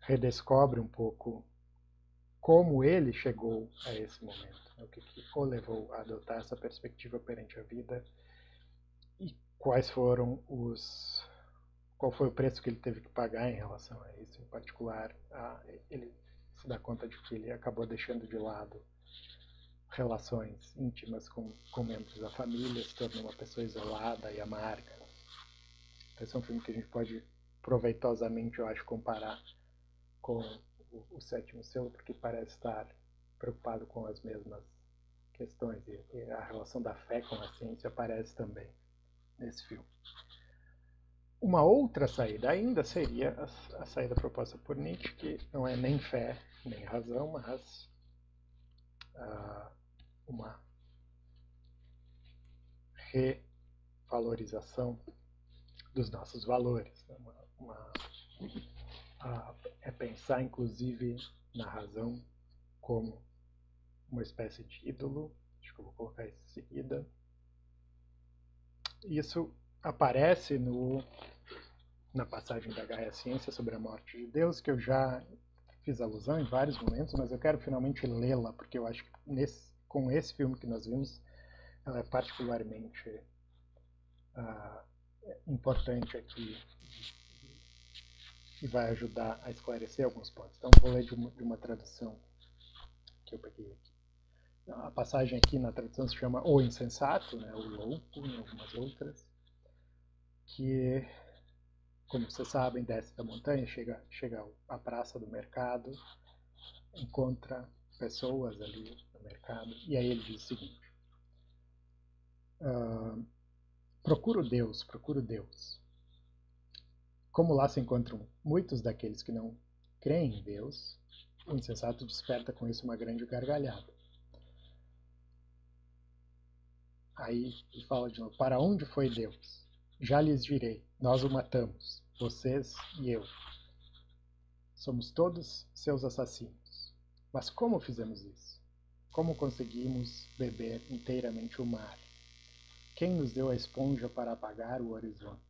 redescobre um pouco como ele chegou a esse momento, né? o que, que o levou a adotar essa perspectiva perante a vida e quais foram os qual foi o preço que ele teve que pagar em relação a isso, em particular, a, ele se dá conta de que ele acabou deixando de lado relações íntimas com, com membros da família, se tornou uma pessoa isolada e amarga. Então, esse é um filme que a gente pode proveitosamente, eu acho, comparar com o, o Sétimo Selo, porque parece estar preocupado com as mesmas questões e, e a relação da fé com a ciência aparece também nesse filme. Uma outra saída ainda seria a, a, saída proposta por Nietzsche, que não é nem fé nem razão, mas uh, uma revalorização dos nossos valores. Né? Uma, uma, a, é pensar, inclusive, na razão como uma espécie de ídolo. Acho que eu vou colocar isso em seguida. Isso aparece no, na passagem da Gaia Ciência sobre a morte de Deus, que eu já fiz alusão em vários momentos, mas eu quero finalmente lê-la, porque eu acho que nesse, com esse filme que nós vimos, ela é particularmente uh, importante aqui e vai ajudar a esclarecer alguns pontos. Então, vou ler de uma, de uma tradução que eu peguei aqui. A passagem aqui na tradução se chama O Insensato, né, o Louco, em algumas outras, que, como vocês sabem, desce da montanha, chega, chega à praça do mercado, encontra pessoas ali no mercado. E aí ele diz o seguinte: uh, procuro Deus, procuro Deus. Como lá se encontram muitos daqueles que não creem em Deus, o insensato desperta com isso uma grande gargalhada. Aí ele fala de novo: Para onde foi Deus? Já lhes direi: Nós o matamos, vocês e eu. Somos todos seus assassinos. Mas como fizemos isso? Como conseguimos beber inteiramente o mar? Quem nos deu a esponja para apagar o horizonte?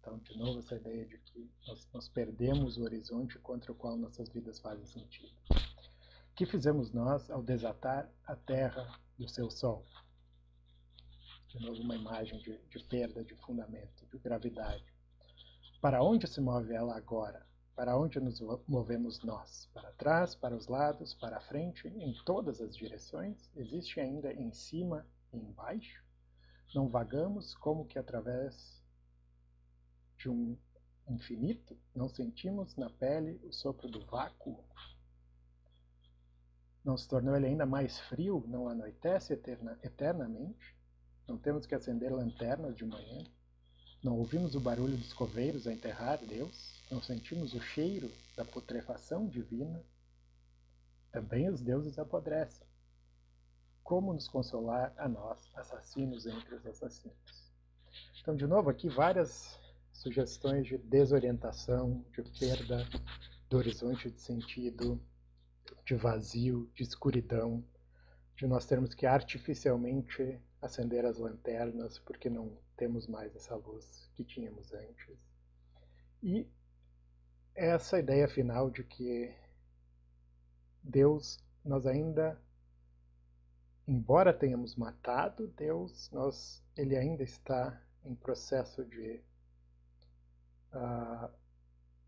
Então, de novo, essa ideia de que nós, nós perdemos o horizonte contra o qual nossas vidas fazem sentido. O que fizemos nós ao desatar a terra do seu sol? De novo, uma imagem de, de perda de fundamento, de gravidade. Para onde se move ela agora? Para onde nos movemos nós? Para trás, para os lados, para a frente, em todas as direções? Existe ainda em cima e embaixo? Não vagamos como que através de um infinito, não sentimos na pele o sopro do vácuo? Não se tornou ele ainda mais frio? Não anoitece eterna, eternamente? Não temos que acender lanternas de manhã? Não ouvimos o barulho dos coveiros a enterrar Deus? Não sentimos o cheiro da putrefação divina? Também os deuses apodrecem. Como nos consolar a nós, assassinos entre os assassinos? Então, de novo, aqui várias sugestões de desorientação, de perda do horizonte de sentido, de vazio, de escuridão, de nós termos que artificialmente acender as lanternas porque não temos mais essa luz que tínhamos antes. E essa ideia final de que Deus, nós ainda, embora tenhamos matado Deus, nós, ele ainda está em processo de a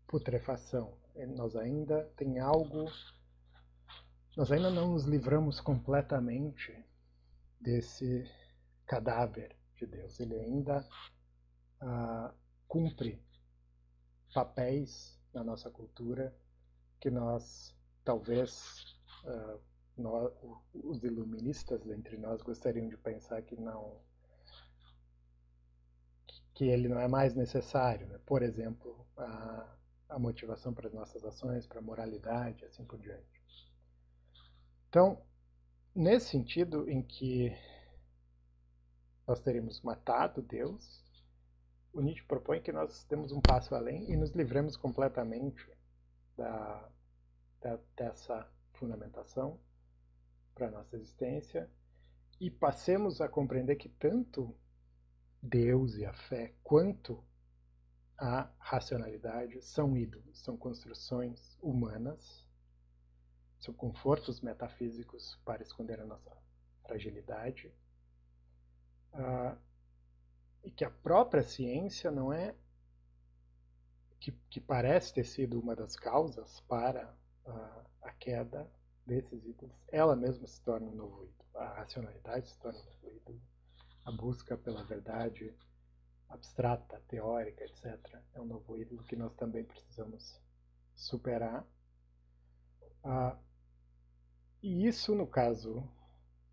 putrefação. Nós ainda tem algo, nós ainda não nos livramos completamente desse cadáver de Deus. Ele ainda ah, cumpre papéis na nossa cultura que nós talvez ah, nós, os iluministas entre nós gostariam de pensar que não que ele não é mais necessário. Né? Por exemplo, a, a motivação para as nossas ações, para a moralidade, assim por diante. Então, nesse sentido em que nós teríamos matado Deus, o Nietzsche propõe que nós demos um passo além e nos livremos completamente da, da, dessa fundamentação para a nossa existência. E passemos a compreender que tanto Deus e a fé quanto a racionalidade são ídolos, são construções humanas, são confortos metafísicos para esconder a nossa fragilidade, uh, e que a própria ciência não é que, que parece ter sido uma das causas para uh, a queda desses ídolos, ela mesma se torna um novo ídolo, a racionalidade se torna um novo ídolo a busca pela verdade abstrata, teórica, etc. É um novo ídolo que nós também precisamos superar. Ah, e isso, no caso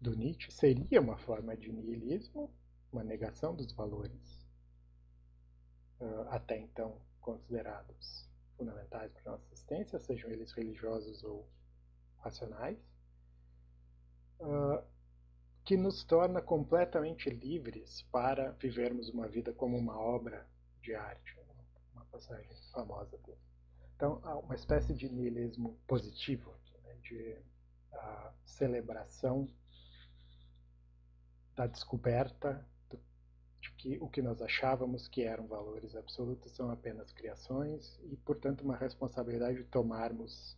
do Nietzsche, seria uma forma de nihilismo, uma negação dos valores uh, até então considerados fundamentais para a nossa existência, sejam eles religiosos ou racionais. Uh, que nos torna completamente livres para vivermos uma vida como uma obra de arte, uma passagem famosa dele. Então, há uma espécie de nihilismo positivo, né, de a celebração da descoberta de que o que nós achávamos que eram valores absolutos são apenas criações e, portanto, uma responsabilidade de tomarmos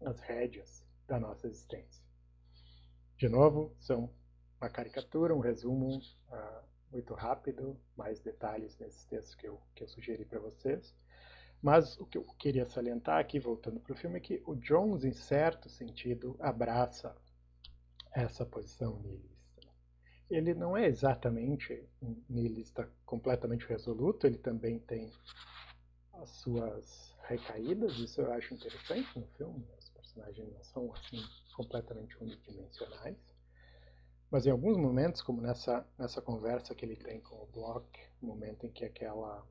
as rédeas da nossa existência. De novo, são uma caricatura, um resumo uh, muito rápido, mais detalhes nesses textos que eu, que eu sugeri para vocês. Mas o que eu queria salientar aqui, voltando para o filme, é que o Jones, em certo sentido, abraça essa posição nihilista. Ele não é exatamente nihilista completamente resoluto, ele também tem as suas recaídas, isso eu acho interessante no filme, os personagens não são assim completamente unidimensionais. Mas em alguns momentos, como nessa, nessa conversa que ele tem com o Block, momento em que aquela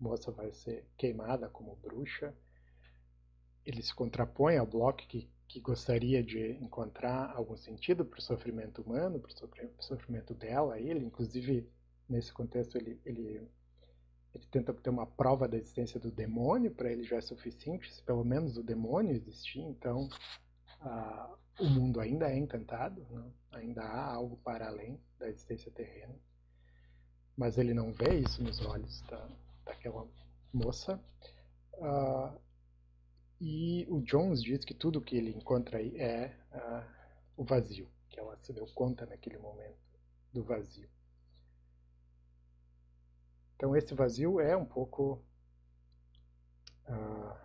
moça vai ser queimada como bruxa, ele se contrapõe ao Block que que gostaria de encontrar algum sentido para o sofrimento humano, para o sofrimento dela, ele, inclusive nesse contexto ele, ele, ele tenta ter uma prova da existência do demônio, para ele já é suficiente, se pelo menos o demônio existir, então o mundo ainda é encantado, né? ainda há algo para além da existência terrena, mas ele não vê isso nos olhos da, daquela moça. Uh, e o Jones diz que tudo que ele encontra aí é uh, o vazio, que ela se deu conta naquele momento do vazio. Então esse vazio é um pouco uh,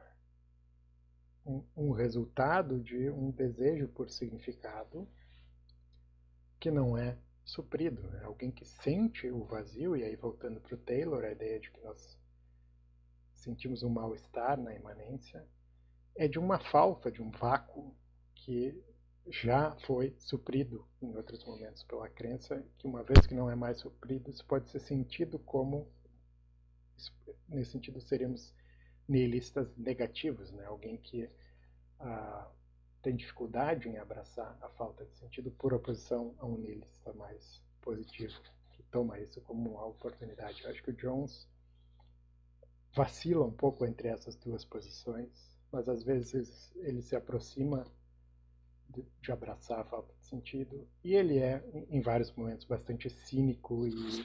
um, um, resultado de um desejo por significado que não é suprido. É alguém que sente o vazio, e aí voltando para o Taylor, a ideia de que nós sentimos um mal-estar na imanência, é de uma falta, de um vácuo que já foi suprido em outros momentos pela crença, que uma vez que não é mais suprido, isso pode ser sentido como, nesse sentido, seríamos nihilistas negativos, né? alguém que ah, tem dificuldade em abraçar a falta de sentido por oposição a um nihilista mais positivo, que toma isso como uma oportunidade. Eu acho que o Jones vacila um pouco entre essas duas posições, mas às vezes ele se aproxima de, de abraçar a falta de sentido e ele é, em vários momentos, bastante cínico e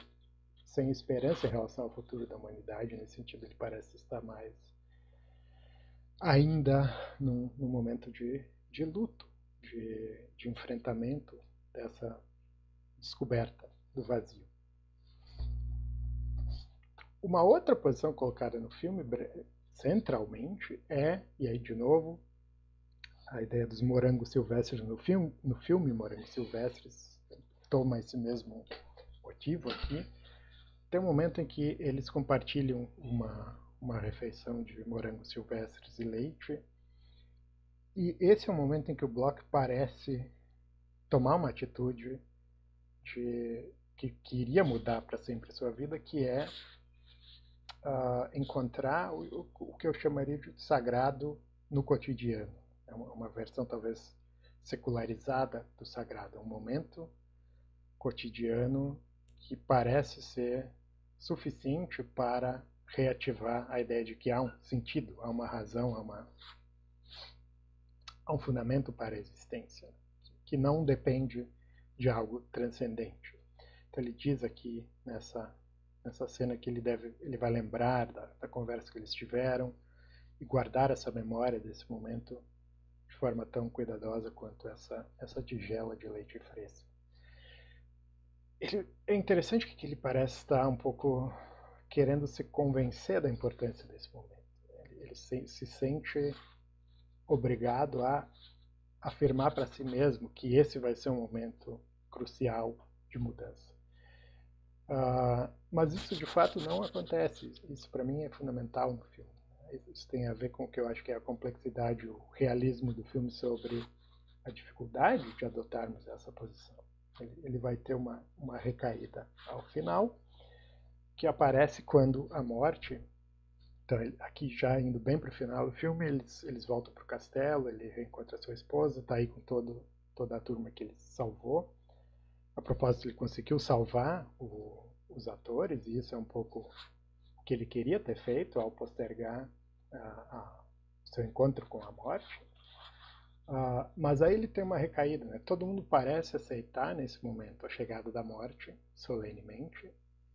sem esperança em relação ao futuro da humanidade. Nesse sentido, ele parece estar mais ainda num, num momento de, de luto, de, de enfrentamento dessa descoberta do vazio. Uma outra posição colocada no filme, centralmente, é, e aí de novo, a ideia dos morangos silvestres no filme, no filme Morangos Silvestres toma esse mesmo motivo aqui. Tem um momento em que eles compartilham uma, uma refeição de morangos silvestres e leite. E esse é o momento em que o Bloch parece tomar uma atitude de, que, que iria mudar para sempre sua vida, que é uh, encontrar o, o, que eu chamaria de sagrado no cotidiano. É uma, uma versão talvez secularizada do sagrado. É um momento cotidiano que parece ser suficiente para reativar a ideia de que há um sentido, há uma razão, há, uma, há um fundamento para a existência, que não depende de algo transcendente. Então ele diz aqui nessa nessa cena que ele deve, ele vai lembrar da, da conversa que eles tiveram e guardar essa memória desse momento de forma tão cuidadosa quanto essa essa tigela de leite fresco. Ele, é interessante que ele parece estar um pouco querendo se convencer da importância desse momento. Ele, ele se, se sente obrigado a afirmar para si mesmo que esse vai ser um momento crucial de mudança. Uh, mas isso de fato não acontece. Isso para mim é fundamental no filme. Isso tem a ver com o que eu acho que é a complexidade, o realismo do filme sobre a dificuldade de adotarmos essa posição. Ele, ele vai ter uma, uma recaída ao final, que aparece quando a morte. Então, aqui já indo bem para o final do filme, eles, eles voltam para o castelo, ele reencontra sua esposa, está aí com todo, toda a turma que ele salvou. A propósito, ele conseguiu salvar o, os atores, e isso é um pouco o que ele queria ter feito ao postergar o seu encontro com a morte. Uh, mas aí ele tem uma recaída, né? Todo mundo parece aceitar nesse momento a chegada da morte, solenemente,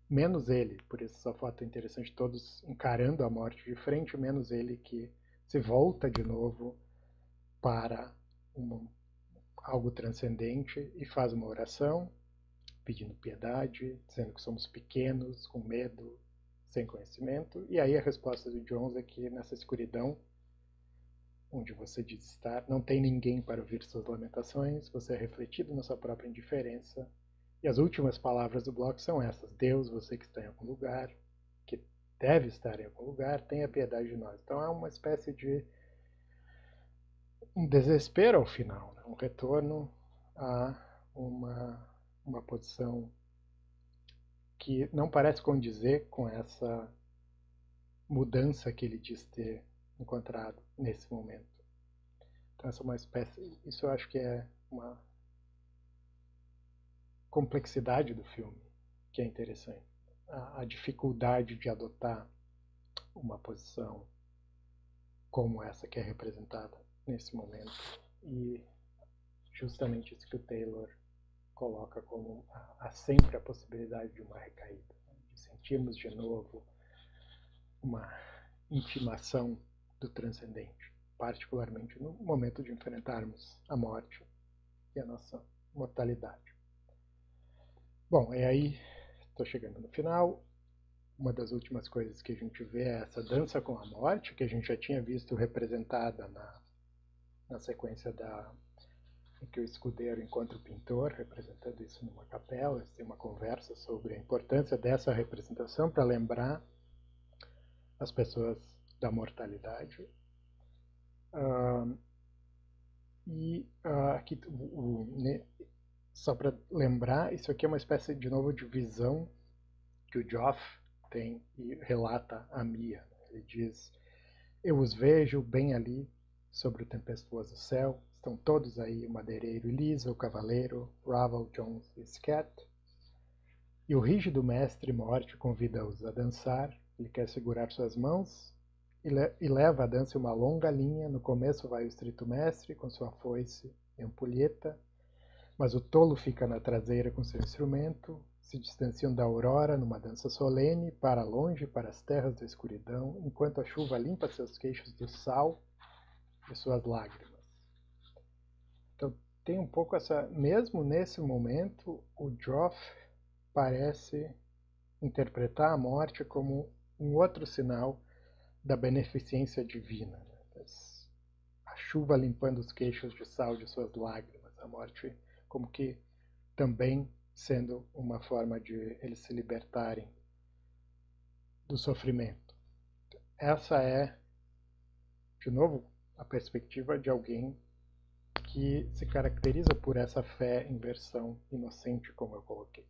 menos ele. Por isso essa foto é interessante, todos encarando a morte de frente, menos ele que se volta de novo para uma, algo transcendente e faz uma oração pedindo piedade, dizendo que somos pequenos, com medo, sem conhecimento. E aí a resposta de Jones é que nessa escuridão, onde você diz estar, não tem ninguém para ouvir suas lamentações, você é refletido na sua própria indiferença. E as últimas palavras do bloco são essas: Deus, você que está em algum lugar, que deve estar em algum lugar, tenha piedade de nós. Então é uma espécie de um desespero ao final, né? um retorno a uma uma posição que não parece condizer com essa mudança que ele diz ter encontrado nesse momento. Então essa é uma espécie, isso eu acho que é uma complexidade do filme que é interessante. A, a dificuldade de adotar uma posição como essa que é representada nesse momento e justamente isso que o Taylor coloca como há sempre a possibilidade de uma recaída, né? de sentirmos de novo uma intimação do transcendente, particularmente no momento de enfrentarmos a morte e a nossa mortalidade. Bom, e aí estou chegando no final. Uma das últimas coisas que a gente vê é essa dança com a morte, que a gente já tinha visto representada na, na sequência da em que o escudeiro encontra o pintor, representando isso numa capela. Eles têm uma conversa sobre a importância dessa representação para lembrar as pessoas da mortalidade. Uh, e uh, aqui, o, o, ne, só para lembrar, isso aqui é uma espécie de novo de visão que o Joff tem e relata a Mia. Ele diz: Eu os vejo bem ali sobre o tempestuoso céu, Estão todos aí, o madeireiro Elisa, o cavaleiro, Ravel, Jones e Scat. E o rígido mestre morte convida-os a dançar. Ele quer segurar suas mãos e, le e leva a dança uma longa linha. No começo vai o estrito mestre com sua foice e ampulheta, mas o tolo fica na traseira com seu instrumento. Se distanciam da aurora numa dança solene, para longe, para as terras da escuridão, enquanto a chuva limpa seus queixos do sal e suas lágrimas tem um pouco essa. Mesmo nesse momento, o Joff parece interpretar a morte como um outro sinal da beneficência divina. Né? A chuva limpando os queixos de sal de suas lágrimas, a morte como que também sendo uma forma de eles se libertarem do sofrimento. Essa é, de novo, a perspectiva de alguém que se caracteriza por essa fé em versão inocente, como eu coloquei.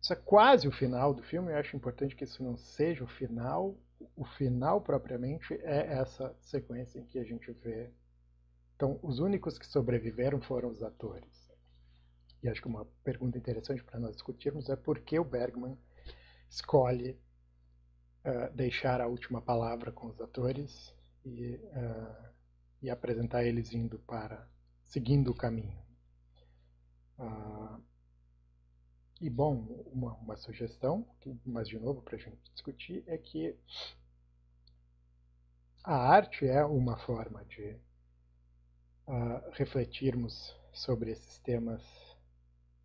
Isso é quase o final do filme, eu acho importante que isso não seja o final. O final, propriamente, é essa sequência em que a gente vê. Então, os únicos que sobreviveram foram os atores. E acho que uma pergunta interessante para nós discutirmos é por que o Bergman escolhe uh, deixar a última palavra com os atores e, uh, e apresentar eles indo para seguindo o caminho. Ah, e bom, uma, uma sugestão, mas de novo para a gente discutir, é que a arte é uma forma de uh, refletirmos sobre esses temas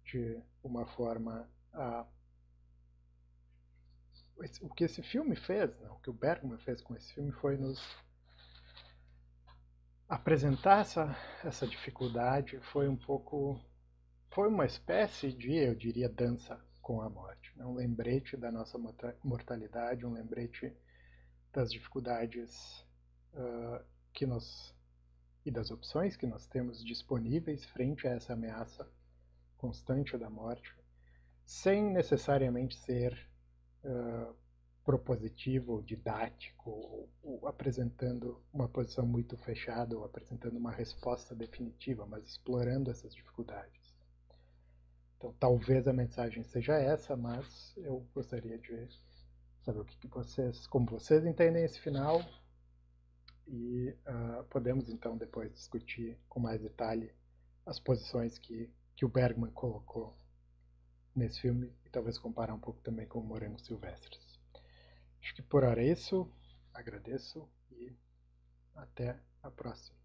de uma forma. Uh, o que esse filme fez, não, o que o Bergman fez com esse filme foi nos apresentar essa, essa dificuldade foi um pouco. Foi uma espécie de, eu diria, dança com a morte. Né? Um lembrete da nossa mortalidade, um lembrete das dificuldades uh, que nós. e das opções que nós temos disponíveis frente a essa ameaça constante da morte, sem necessariamente ser uh, propositivo, didático, ou, ou apresentando uma posição muito fechada, ou apresentando uma resposta definitiva, mas explorando essas dificuldades. Então, talvez a mensagem seja essa, mas eu gostaria de saber o que, que vocês, como vocês entendem esse final, e uh, podemos então depois discutir com mais detalhe as posições que, que o Bergman colocou nesse filme e talvez comparar um pouco também com o Morangos Silvestres. Acho que por hora é isso. Agradeço e até a próxima.